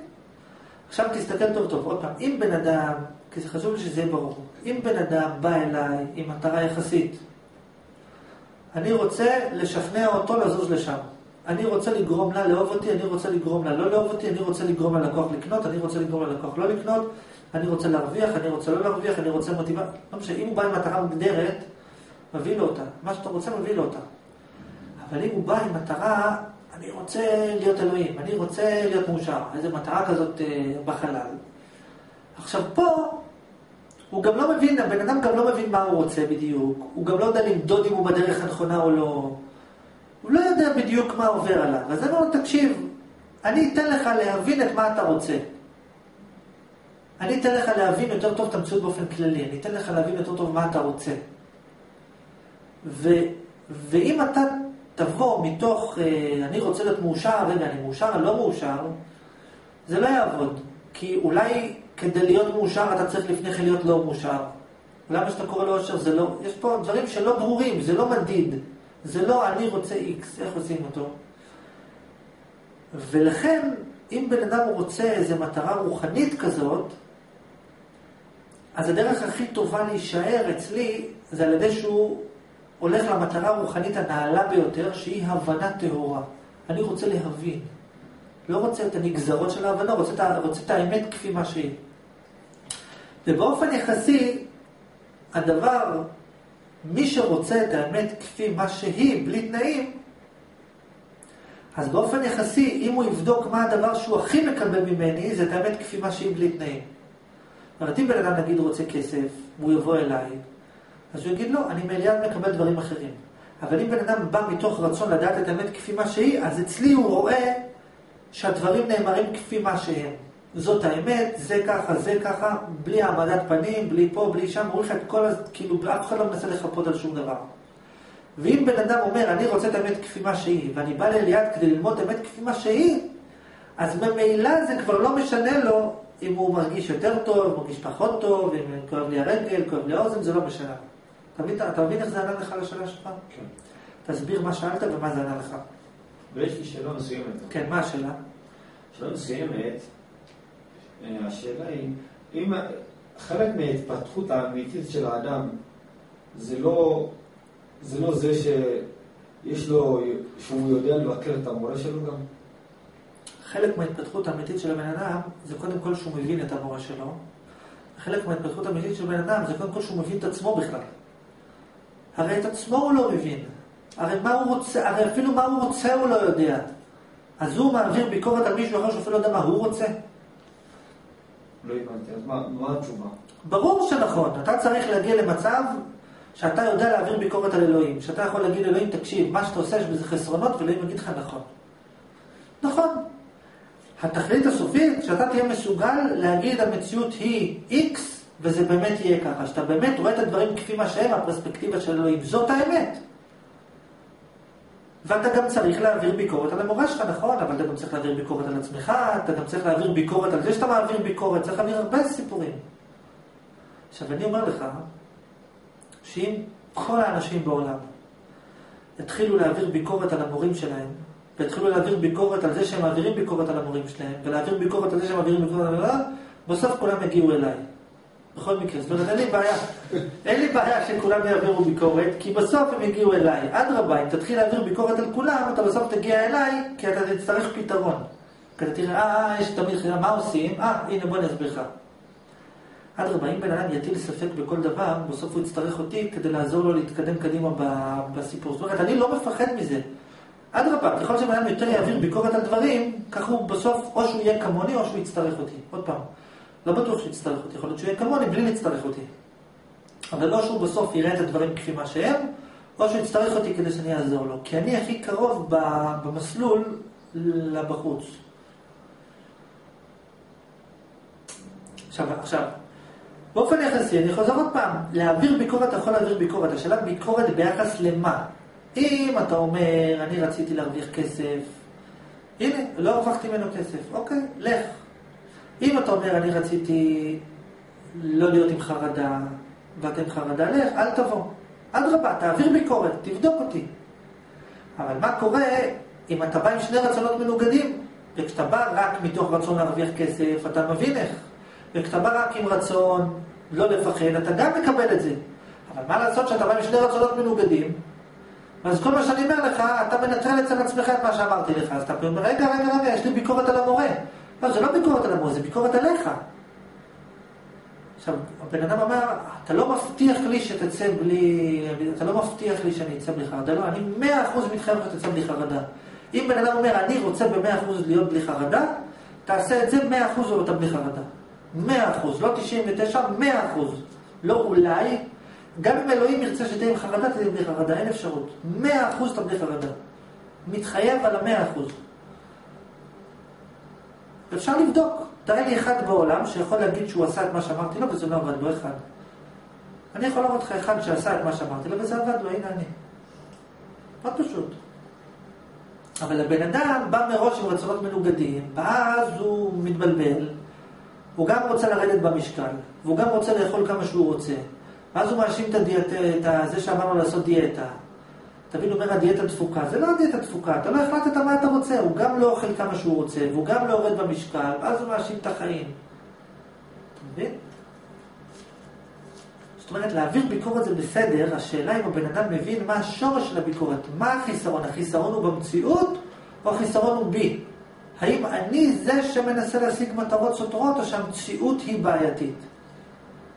עכשיו תסתכל טוב טוב, עוד פעם, אם בן אדם, כי זה חשוב לי שזה יהיה ברור, אם בן אדם בא אליי עם מטרה יחסית, אני רוצה לשכנע אותו לזוז לשם. אני רוצה לגרום לה לאהוב אותי, אני רוצה לגרום לה לא לאהוב אותי, אני רוצה לגרום ללקוח לקנות, אני רוצה לגרום ללקוח לא לקנות, אני רוצה להרוויח, אני רוצה לא להרוויח, אני רוצה מוטיבה... לא משנה, אם הוא בא עם מטרה מוגדרת, מביא לו אותה. מה שאתה רוצה, מביא לו אותה. אבל אם הוא בא עם מטרה, אני רוצה להיות אלוהים, אני רוצה להיות מאושר, איזו מטרה כזאת אה, בחלל. עכשיו פה, הוא גם לא מבין, הבן אדם גם לא מבין מה הוא רוצה בדיוק, הוא גם לא יודע למדוד אם הוא בדרך הנכונה או לא. הוא לא יודע בדיוק מה עובר עליו. אז אומר לו, תקשיב, אני אתן לך להבין את מה אתה רוצה. אני אתן לך להבין יותר טוב את המציאות באופן כללי, אני אתן לך להבין יותר טוב מה אתה רוצה. ו, ואם אתה תבוא מתוך, אה, אני רוצה להיות מאושר, רגע, אני מאושר, אני לא מאושר, זה לא יעבוד. כי אולי כדי להיות מאושר אתה צריך לפני כן להיות לא מאושר. למה שאתה קורא לו אושר זה לא, יש פה דברים שלא ברורים, זה לא מדיד. זה לא אני רוצה איקס, איך עושים אותו? ולכן, אם בן אדם רוצה איזו מטרה רוחנית כזאת, אז הדרך הכי טובה להישאר אצלי זה על ידי שהוא הולך למטרה הרוחנית הנעלה ביותר, שהיא הבנה טהורה. אני רוצה להבין. לא רוצה את הנגזרות של ההבנה, רוצה את, רוצה את האמת כפי מה שהיא. ובאופן יחסי, הדבר מי שרוצה את האמת כפי מה שהיא, בלי תנאים, אז באופן יחסי, אם הוא יבדוק מה הדבר שהוא הכי מקבל ממני, זה את האמת כפי מה שהיא בלי תנאים. זאת אומרת, אם בן אדם נגיד רוצה כסף, והוא יבוא אליי, אז הוא יגיד, לא, אני מיד מקבל דברים אחרים. אבל אם בן אדם בא מתוך רצון לדעת את האמת כפי מה שהיא, אז אצלי הוא רואה שהדברים נאמרים כפי מה שהם. זאת האמת, זה ככה, זה ככה, בלי העמדת פנים, בלי פה, בלי שם, אומרים לך את כל, כאילו, אף אחד לא מנסה לחפות על שום דבר. ואם בן אדם אומר, אני רוצה את האמת כפי מה שהיא, ואני בא לאליעד כדי ללמוד את האמת כפי מה שהיא, אז ממילא זה כבר לא משנה לו אם הוא מרגיש יותר טוב, מרגיש פחות טוב, אם כואב לי הרגל, כואב לי האוזן, זה לא משנה. אתה מבין, איך זה ענה לך לשאלה שלך? כן. תסביר מה שאלת ומה זה ענה לך. ויש לי שאלה מסוימת. כן, מה השאלה? שאלה מסוימת. אה, השאלה היא, אם חלק מההתפתחות האמיתית של האדם זה לא זה, לא זה שיש לו, שהוא יודע לבקר את המורה שלו גם? חלק מההתפתחות האמיתית של הבן אדם זה קודם כל שהוא מבין את המורה שלו. חלק מההתפתחות האמיתית של בן אדם זה קודם כל שהוא מבין את עצמו בכלל. הרי את עצמו הוא לא מבין. הרי מה הוא רוצה, הרי אפילו מה הוא רוצה הוא לא יודע. אז הוא מעביר ביקורת על מישהו אחר שאפילו לא יודע מה הוא רוצה. לא הבנתי, אז מה, מה התשובה? ברור שנכון, אתה צריך להגיע למצב שאתה יודע להעביר ביקורת על אלוהים, שאתה יכול להגיד לאלוהים, תקשיב, מה שאתה עושה יש בזה חסרונות, ואלוהים יגיד לך נכון. נכון. התכלית הסופית, שאתה תהיה מסוגל להגיד המציאות היא X, וזה באמת יהיה ככה, שאתה באמת רואה את הדברים כפי מה שהם, הפרספקטיבה של אלוהים. זאת האמת. ואתה גם צריך להעביר ביקורת על המורה שלך, נכון, אבל אתה גם צריך להעביר ביקורת על עצמך, אתה גם צריך להעביר ביקורת על זה שאתה מעביר ביקורת, צריך להעביר הרבה סיפורים. עכשיו, אני אומר לך, שאם כל האנשים בעולם יתחילו להעביר ביקורת על המורים שלהם, ויתחילו להעביר ביקורת על זה שהם מעבירים ביקורת על המורים שלהם, ולהעביר ביקורת על זה שהם מעבירים ביקורת על המורים, בסוף כולם יגיעו אליי. בכל מקרה, זאת אומרת, אין לי בעיה, אין לי בעיה שכולם יעבירו ביקורת, כי בסוף הם יגיעו אליי. אדרבה, אם תתחיל להעביר ביקורת על כולם, אתה בסוף תגיע אליי, כי אתה תצטרך פתרון. כי אתה תראה, אה, אה יש תמיד חירה, מה עושים? אה, הנה בוא אני אסביר לך. אדרבה, אם בן אדם יטיל ספק בכל דבר, בסוף הוא יצטרך אותי כדי לעזור לו להתקדם קדימה בסיפור. זאת אומרת, אני לא מפחד מזה. אדרבה, ככל שבן אדם יותר יעביר ביקורת על דברים, ככה הוא בסוף, או שהוא יהיה כמוני או שהוא יצטרך אותי. עוד פעם. לא בטוח שהוא יצטרך אותי, יכול להיות שהוא יהיה כמוני בלי להצטרך אותי. אבל לא שהוא בסוף יראה את הדברים כפי מה שהם, או שהוא יצטרך אותי כדי שאני אעזור לו. כי אני הכי קרוב במסלול לבחוץ. עכשיו, עכשיו, באופן יחסי, אני חוזר עוד פעם, להעביר ביקורת, אתה יכול להעביר ביקורת. השאלה ביקורת ביחס למה? אם אתה אומר, אני רציתי להרוויח כסף, הנה, לא הרווחתי ממנו כסף, אוקיי, לך. אם אתה אומר, אני רציתי לא להיות עם חרדה, ואתם חרדה, לך, אל תבוא. אדרבה, תעביר ביקורת, תבדוק אותי. אבל מה קורה אם אתה בא עם שני רצונות מנוגדים? וכשאתה בא רק מתוך רצון להרוויח כסף, אתה מבין איך. וכשאתה בא רק עם רצון לא לפחד, אתה גם מקבל את זה. אבל מה לעשות שאתה בא עם שני רצונות מנוגדים, אז כל מה שאני אומר לך, אתה מנטרל אצל עצמך את מה שאמרתי לך. אז אתה אומר, רגע, רגע, רגע, יש לי ביקורת על המורה. לא, זה לא ביקורת על המורה, זה ביקורת עליך. עכשיו, הבן אדם אומר, אתה לא מבטיח לי שתצא בלי... אתה לא מבטיח לי שאני אצא בלי חרדה. לא, אני מאה אחוז מתחייב לך שתצא בלי חרדה. אם בן אדם אומר, אני רוצה במאה אחוז להיות בלי חרדה, תעשה את זה מאה אחוז או אתה בלי חרדה. מאה אחוז, לא תשעים ותשע, מאה אחוז. לא אולי, גם אם אלוהים ירצה שתהיה עם חרדה, תהיה בלי חרדה, אין אפשרות. מאה אחוז אתה בלי חרדה. מתחייב על המאה אחוז. אפשר לבדוק. תראה לי אחד בעולם שיכול להגיד שהוא עשה את מה שאמרתי לו וזה לא עבד לו, אחד. אני יכול לראות לך אחד שעשה את מה שאמרתי לו וזה עבד לו, הנה אני. מאוד פשוט. אבל הבן אדם בא מראש עם רצונות מנוגדים, ואז הוא מתבלבל, הוא גם רוצה לרדת במשקל, והוא גם רוצה לאכול כמה שהוא רוצה, ואז הוא מאשים את, הדיאט, את זה שאמרנו לעשות דיאטה, תבין, אומר הדיאטה דפוקה, זה לא הדיאטה דפוקה, אתה לא החלטת מה אתה רוצה, הוא גם לא אוכל כמה שהוא רוצה, והוא גם לא יורד במשקל, ואז הוא מאשים את החיים. אתה מבין? זאת אומרת, להעביר ביקורת זה בסדר, השאלה אם הבן אדם מבין מה השורש של הביקורת, מה החיסרון, החיסרון הוא במציאות, או החיסרון הוא בי? האם אני זה שמנסה להשיג מטרות סותרות, או שהמציאות היא בעייתית?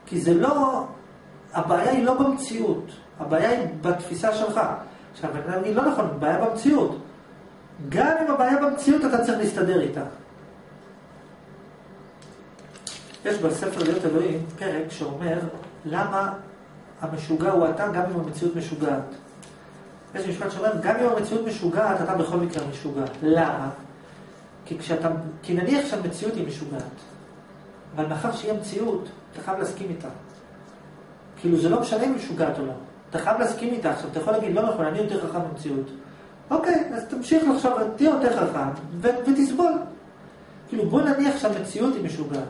כי זה לא, הבעיה היא לא במציאות, הבעיה היא בתפיסה שלך. עכשיו, אני אגיד, לא נכון, בעיה במציאות. גם אם הבעיה במציאות, אתה צריך להסתדר איתה. יש בספר להיות אלוהים פרק שאומר למה המשוגע הוא אתה גם אם המציאות משוגעת. יש משפט שאומר, גם אם המציאות משוגעת, אתה בכל מקרה משוגע. למה? כי, כשאתה, כי נניח שהמציאות היא משוגעת, אבל מאחר שהיא המציאות, אתה חייב להסכים איתה. כאילו זה לא משנה אם משוגעת או לא. אתה חייב להסכים איתה. עכשיו, אתה יכול להגיד, לא נכון, אני יותר חכם במציאות. אוקיי, אז תמשיך לחשוב, תהיה יותר חכם, ותסבול. כאילו, בוא נניח שהמציאות היא משוגעת.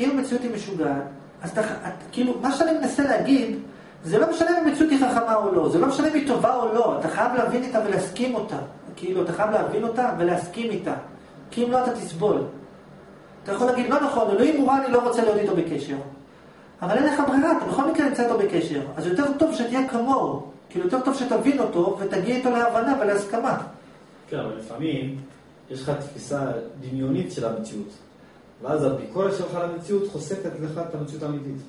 אם המציאות היא משוגעת, אז אתה, את, כאילו, מה שאני מנסה להגיד, זה לא משנה אם המציאות היא חכמה או לא, זה לא משנה אם היא טובה או לא, אתה חייב להבין איתה ולהסכים אותה. כאילו, אתה חייב להבין אותה ולהסכים איתה. כי אם לא, אתה תסבול. אתה יכול להגיד, לא נכון, אלוהים מורה, אני לא רוצה להיות איתו בקשר. אבל אין לך ברירה, אתה בכל מקרה נמצא איתו בקשר. אז יותר טוב שתהיה כמוהו. כאילו יותר טוב שתבין אותו ותגיע איתו להבנה ולהסכמה. כן, אבל לפעמים יש לך תפיסה דמיונית של המציאות. ואז הביקורת שלך על המציאות חושפת לך את המציאות האמיתית.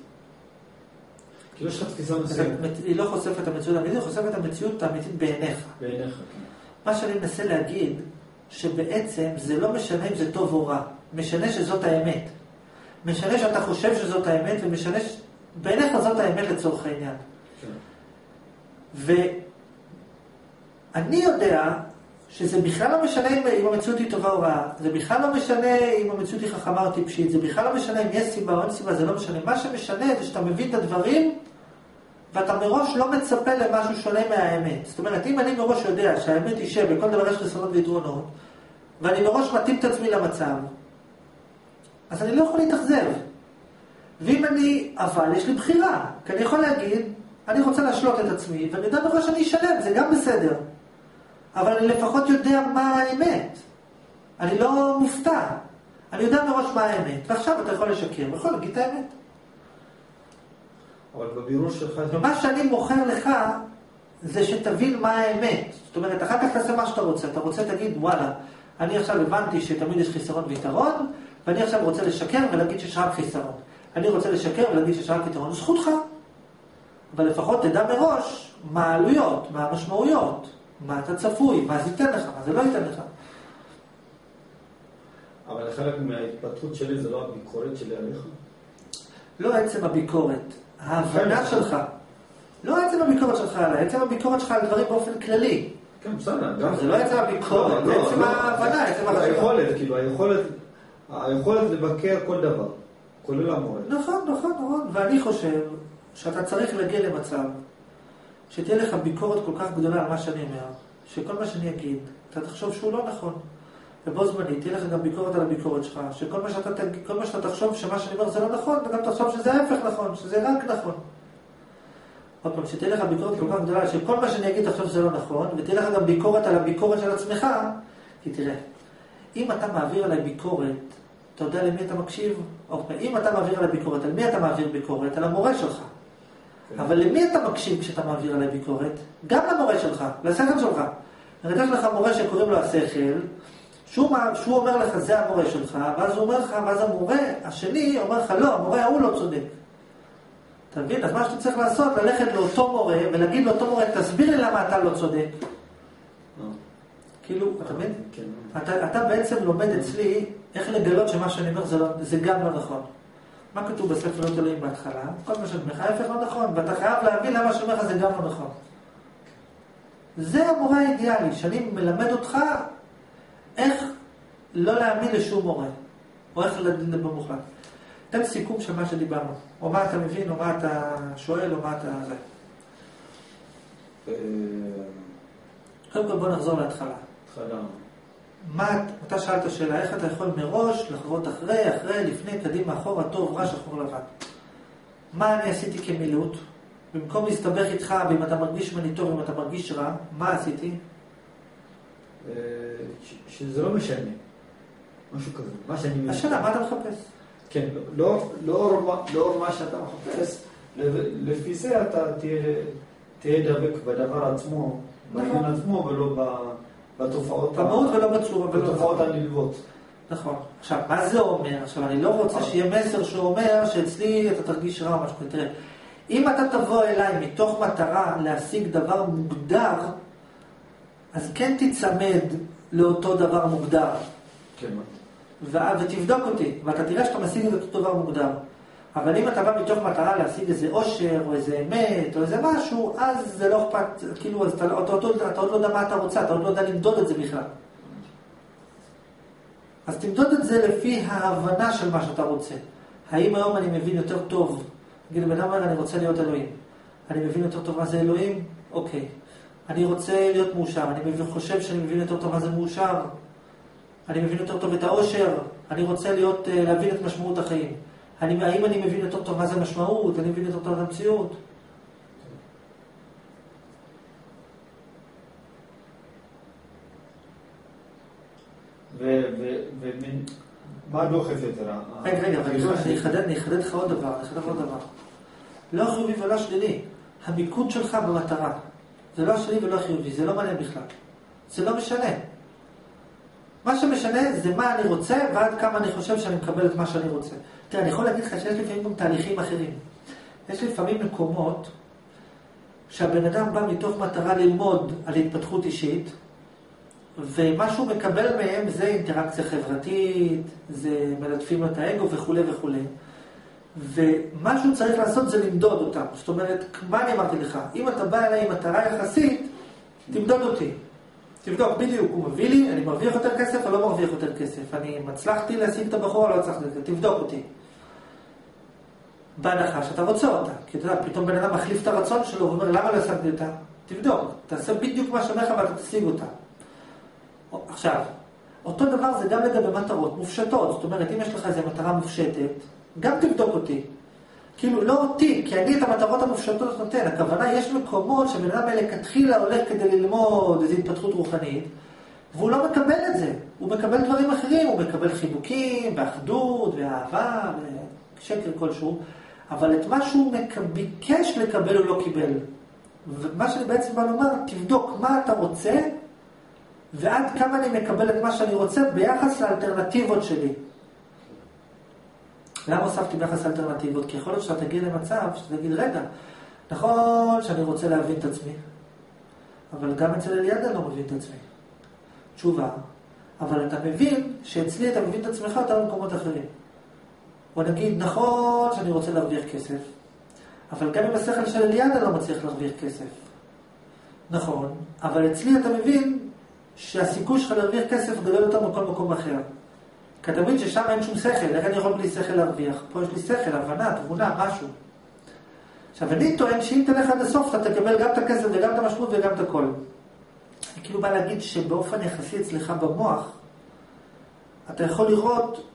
כאילו יש לך תפיסה מסוימת. היא לא חושפת את המציאות האמיתית, היא חושפת את המציאות האמיתית בעיניך. בעיניך, כן. מה שאני מנסה להגיד, שבעצם זה לא משנה אם זה טוב או רע, משנה שזאת האמת. משנה שאתה חושב שזאת האמת, ומשנה ש... בעיניך זאת האמת לצורך העניין. כן. ואני יודע שזה בכלל לא משנה אם, אם המציאות היא טובה או רעה, זה בכלל לא משנה אם המציאות היא חכמה או טיפשית, זה בכלל לא משנה אם יש סיבה או אין סיבה, זה לא משנה. מה שמשנה זה שאתה מבין את הדברים ואתה מראש לא מצפה למשהו שונה מהאמת. זאת אומרת, אם אני מראש יודע שהאמת היא שבכל דבר יש חסרונות ויתרונות, ואני מראש מתאים את עצמי למצב, אז אני לא יכול להתאכזב. ואם אני, אבל יש לי בחירה, כי אני יכול להגיד, אני רוצה להשלות את עצמי, ואני יודע מראש שאני אשלם, זה גם בסדר. אבל אני לפחות יודע מה האמת. אני לא מופתע. אני יודע מראש מה האמת, ועכשיו אתה יכול לשקר, ויכול להגיד את האמת. אבל בבירור שלך... ומה שאני מוכר לך, זה שתבין מה האמת. זאת אומרת, אחר כך תעשה מה שאתה רוצה. אתה רוצה, תגיד, וואלה, אני עכשיו הבנתי שתמיד יש חיסרון ויתרון, ואני עכשיו רוצה לשקר ולהגיד שיש רק חיסרון. אני רוצה לשקר ולהגיד שיש רק יתרון. זכותך. אבל לפחות תדע מראש מה העלויות, מה המשמעויות. מה אתה צפוי, מה זה ייתן לך, מה זה לא ייתן לך. אבל חלק מההתפתחות שלי זה לא הביקורת שלי עליך? לא עצם הביקורת, ההבנה שלך. לא עצם הביקורת שלך עליי, עצם הביקורת שלך על דברים באופן כללי. כן, בסדר. זה לא עצם הביקורת, זה לא, עצם לא. ההבנה, עצם החשיבה. היכולת, כאילו, היכולת, היכולת לבקר כל דבר, כולל המורה. נכון, נכון, נכון. ואני חושב שאתה צריך להגיע למצב שתהיה לך ביקורת כל כך גדולה על מה שאני אומר, שכל מה שאני אגיד, אתה תחשוב שהוא לא נכון. ובו זמנית תהיה לך גם ביקורת על הביקורת שלך, שכל מה שאתה, מה שאתה תחשוב שמה שאני אומר זה לא נכון, אתה גם תחשוב שזה ההפך נכון, שזה רק נכון. עוד פעם, שתהיה לך ביקורת כל כך גדולה, שכל מה שאני אגיד תחשוב שזה לא נכון, ותהיה לך גם ביקורת על הביקורת של עצמך, כי תראה, אם אתה מעביר עליי ביקורת, אתה יודע למי אתה מקשיב? פעם, אם אתה מעביר עליי ביקורת, על מי אתה מעביר ביקורת? על המורה שלך. אבל למי אתה מקשיב כשאתה מעביר עליי ביקורת? גם למורה שלך, לשכל שלך. הרי יש לך מורה שקוראים לו השכל, שהוא, שהוא אומר לך זה המורה שלך, ואז הוא אומר לך, ואז המורה השני אומר לך לא, המורה ההוא לא צודק. אתה מבין? אז מה שאתה צריך לעשות, ללכת לאותו מורה ולהגיד לאותו מורה, תסביר לי למה אתה לא צודק. אה, כאילו, אתה מבין? כן. אתה, אתה בעצם לומד אצלי איך לגלות שמה שאני אומר זה, לא, זה גם לא נכון. מה כתוב בספר לא אלוהים בהתחלה? כל מה שאני אומר לך ההפך לא נכון, ואתה חייב להבין למה שאומר לך זה גם לא נכון. זה המורה האידיאלי, שאני מלמד אותך איך לא להאמין לשום מורה, או איך ל- במוחלט. תן סיכום של מה שדיברנו, או מה אתה מבין, או מה אתה שואל, או מה אתה... אה, קודם כל בוא נחזור להתחלה. התחלה. מה, אתה שאלת שאלה, איך אתה יכול מראש לחוות אחרי, אחרי, לפני, קדימה, אחורה, טוב, רע, שחור, לבן. מה אני עשיתי כמילוט? במקום להסתבך איתך, ואם אתה מרגיש ממני טוב, אם אתה מרגיש רע, מה עשיתי? אה, שזה לא משנה. משהו כזה. מה שאני... השאלה, מה אתה מחפש? כן, לא, לאור, מה- שאתה מחפש, לפי זה אתה תהיה, דבק בדבר עצמו, נכון. בעניין עצמו, ולא ב- בתופעות, במהות ולא בצורה. בתופעות הנלוות. נכון. עכשיו, מה זה אומר? עכשיו, אני לא רוצה שיהיה מסר שאומר שאצלי אתה תרגיש רע או משהו כזה. תראה, אם אתה תבוא אליי מתוך מטרה להשיג דבר מוגדר, אז כן תיצמד לאותו דבר מוגדר. כן. ותבדוק אותי, ואתה תראה שאתה משיג את אותו דבר מוגדר. אבל אם אתה בא מתוך מטרה להשיג איזה אושר, או איזה אמת, או איזה משהו, אז זה לא אכפת, כאילו, אתה, אתה, אתה, אתה, אתה עוד לא יודע מה אתה רוצה, אתה עוד לא יודע למדוד את זה בכלל. אז תמדוד את זה לפי ההבנה של מה שאתה רוצה. האם היום אני מבין יותר טוב, נגיד, בן אדם אומר, אני רוצה להיות אלוהים. אני מבין יותר טוב מה זה אלוהים? אוקיי. אני רוצה להיות מאושר, אני חושב שאני מבין יותר טוב מה זה מאושר. אני מבין יותר טוב את האושר, אני רוצה להיות, אה, להבין את משמעות החיים. אני, האם אני מבין יותר טוב מה זה משמעות, אני מבין יותר טוב את המציאות. מה דוחף יותר? רגע, רגע, אחדד אני אחדד לך עוד דבר, אני אחדד לך עוד דבר. לא חיובי ולא שלילי, המיקוד שלך במטרה. זה לא שלילי ולא חיובי, זה לא מעניין בכלל. זה לא משנה. מה שמשנה זה מה אני רוצה ועד כמה אני חושב שאני מקבל את מה שאני רוצה. תראה, אני יכול להגיד לך שיש לפעמים גם תהליכים אחרים. יש לפעמים מקומות שהבן אדם בא מתוך מטרה ללמוד על התפתחות אישית, ומה שהוא מקבל מהם זה אינטראקציה חברתית, זה מלטפים לו את האגו וכולי וכולי. ומה שהוא צריך לעשות זה למדוד אותם. זאת אומרת, מה אני אמרתי לך? אם אתה בא אליי עם מטרה יחסית, תמדוד אותי. תבדוק בדיוק, הוא מביא לי, אני מרוויח יותר כסף או לא מרוויח יותר כסף. אני מצלחתי להשיג את הבחור או לא הצלחתי, תבדוק אותי. בהנחה שאתה רוצה אותה. כי אתה יודע, פתאום בן אדם מחליף את הרצון שלו ואומר, למה לא השגתי אותה? תבדוק, תעשה בדיוק מה שאומר לך ואתה תשיג אותה. עכשיו, אותו דבר זה גם לגבי מטרות מופשטות. זאת אומרת, אם יש לך איזו מטרה מופשטת, גם תבדוק אותי. כאילו, לא אותי, כי אני את המטרות המופשטות נותן. הכוונה, יש מקומות שבן אדם מלכתחילה הולך כדי ללמוד איזו התפתחות רוחנית, והוא לא מקבל את זה. הוא מקבל דברים אחרים, הוא מקבל חיבוקים, ואחדות, ואהבה, ושקר כלשהו, אבל את מה שהוא ביקש לקבל הוא לא קיבל. ומה שאני בעצם בא לומר, תבדוק מה אתה רוצה, ועד כמה אני מקבל את מה שאני רוצה ביחס לאלטרנטיבות שלי. למה הוספתי ביחס לאלטרנטיבות? כי יכול להיות שאתה תגיע למצב שאתה תגיד, רגע, נכון שאני רוצה להבין את עצמי, אבל גם אצל אליעד אני לא מבין את עצמי. תשובה, אבל אתה מבין שאצלי אתה מבין את עצמך יותר במקומות אחרים. או נגיד, נכון שאני רוצה להרוויח כסף, אבל גם עם השכל של אליעד אני לא מצליח להרוויח כסף. נכון, אבל אצלי אתה מבין שהסיכוי שלך להרוויח כסף גדול יותר מכל מקום אחר. מבין ששם אין שום שכל, איך אני יכול בלי שכל להרוויח? פה יש לי שכל, הבנה, תבונה, משהו. עכשיו, אני טוען שאם תלך עד הסוף, אתה תקבל גם את הכסף וגם את המשמעות וגם את הכל. אני כאילו בא להגיד שבאופן יחסי אצלך במוח, אתה יכול לראות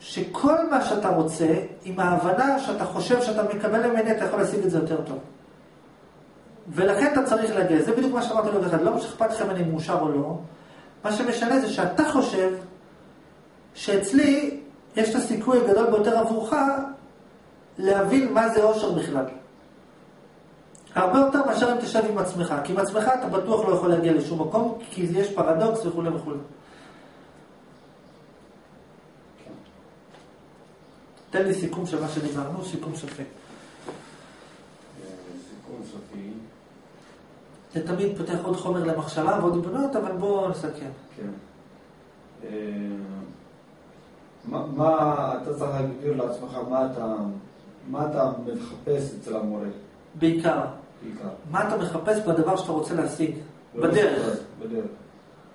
שכל מה שאתה רוצה, עם ההבנה שאתה חושב שאתה מקבל ממני, אתה יכול להשיג את זה יותר טוב. ולכן אתה צריך להגיע. זה בדיוק מה שאמרתי לו אחד, לא שאכפת לכם אם אני מאושר או לא, מה שמשנה זה שאתה חושב שאצלי יש את הסיכוי הגדול ביותר עבורך להבין מה זה אושר בכלל. הרבה יותר מאשר אם תשב עם עצמך, כי עם עצמך אתה בטוח לא יכול להגיע לשום מקום, כי יש פרדוקס וכולי וכולי. תן לי סיכום של מה שדיברנו, סיכום סופי. סיכום סופי. זה תמיד פותח עוד חומר למחשבה ועוד עדונות, אבל בואו נסכם. כן. מה, מה אתה צריך להגדיר לעצמך, מה אתה, מה אתה מחפש אצל המורה? בעיקר. בעיקר. מה אתה מחפש בדבר שאתה רוצה להשיג? לא בדרך. בדרך.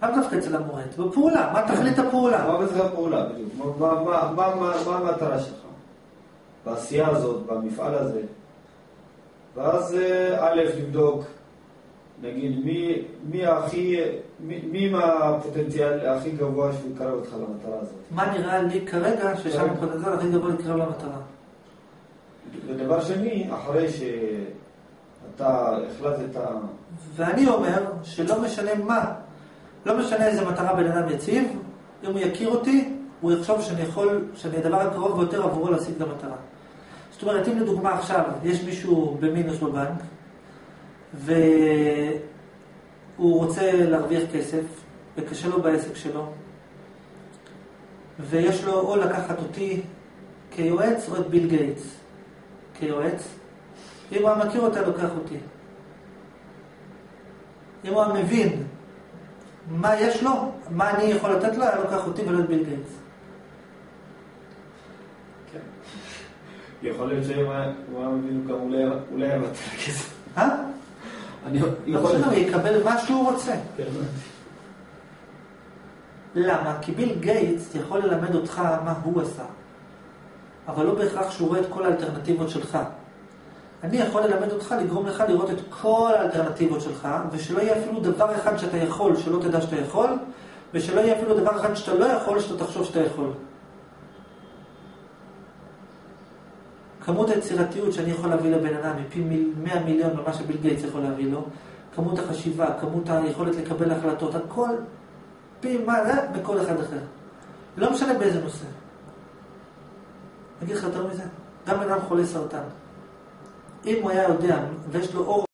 לאו דווקא אצל המורה, בפעולה, מה תכלית הפעולה? מה בדרך הפעולה בדיוק? מה המטרה שלך? בעשייה הזאת, במפעל הזה. ואז אה, א', לבדוק, נגיד, מי, מי הכי, מי, מי עם הפוטנציאל הכי גבוה שהוא יקרב אותך למטרה הזאת. מה נראה לי כרגע ששם הפוטנציאל הכי גבוה להתקרב למטרה? ודבר שני, אחרי שאתה החלטת, ואני אומר שלא משנה מה, לא משנה איזה מטרה בן אדם יציב, אם הוא יכיר אותי, הוא יחשוב שאני יכול, שאני הדבר הקרוב ביותר עבורו להשיג את המטרה. זאת אומרת, אם לדוגמה עכשיו יש מישהו במינוס בבנק, והוא רוצה להרוויח כסף, וקשה לו בעסק שלו, ויש לו או לקחת אותי כיועץ או את ביל גייטס כיועץ, אם הוא היה מכיר אותי, היה לוקח אותי. אם הוא היה מבין מה יש לו, מה אני יכול לתת לו, היה לוקח אותי ולא את ביל גייטס. יכול להיות שאם הוא היה מבין גם אולי היה מטרה כסף. אה? אני לא יכול משנה, הוא יקבל מה שהוא רוצה. כן. למה? כי ביל גייטס יכול ללמד אותך מה הוא עשה, אבל לא בהכרח שהוא רואה את כל האלטרנטיבות שלך. אני יכול ללמד אותך, לגרום לך לראות את כל האלטרנטיבות שלך, ושלא יהיה אפילו דבר אחד שאתה יכול, שלא תדע שאתה יכול, ושלא יהיה אפילו דבר אחד שאתה לא יכול, שאתה תחשוב שאתה יכול. כמות היצירתיות שאני יכול להביא לבן אדם היא פי מיל- 100 מיליון ממה שביל גייטס יכול להביא לו, כמות החשיבה, כמות היכולת לקבל החלטות, הכל פי מה זה בכל אחד אחר. לא משנה באיזה נושא. אני אגיד לך יותר מזה, גם בן אדם חולה סרטן. אם הוא היה יודע ויש לו אור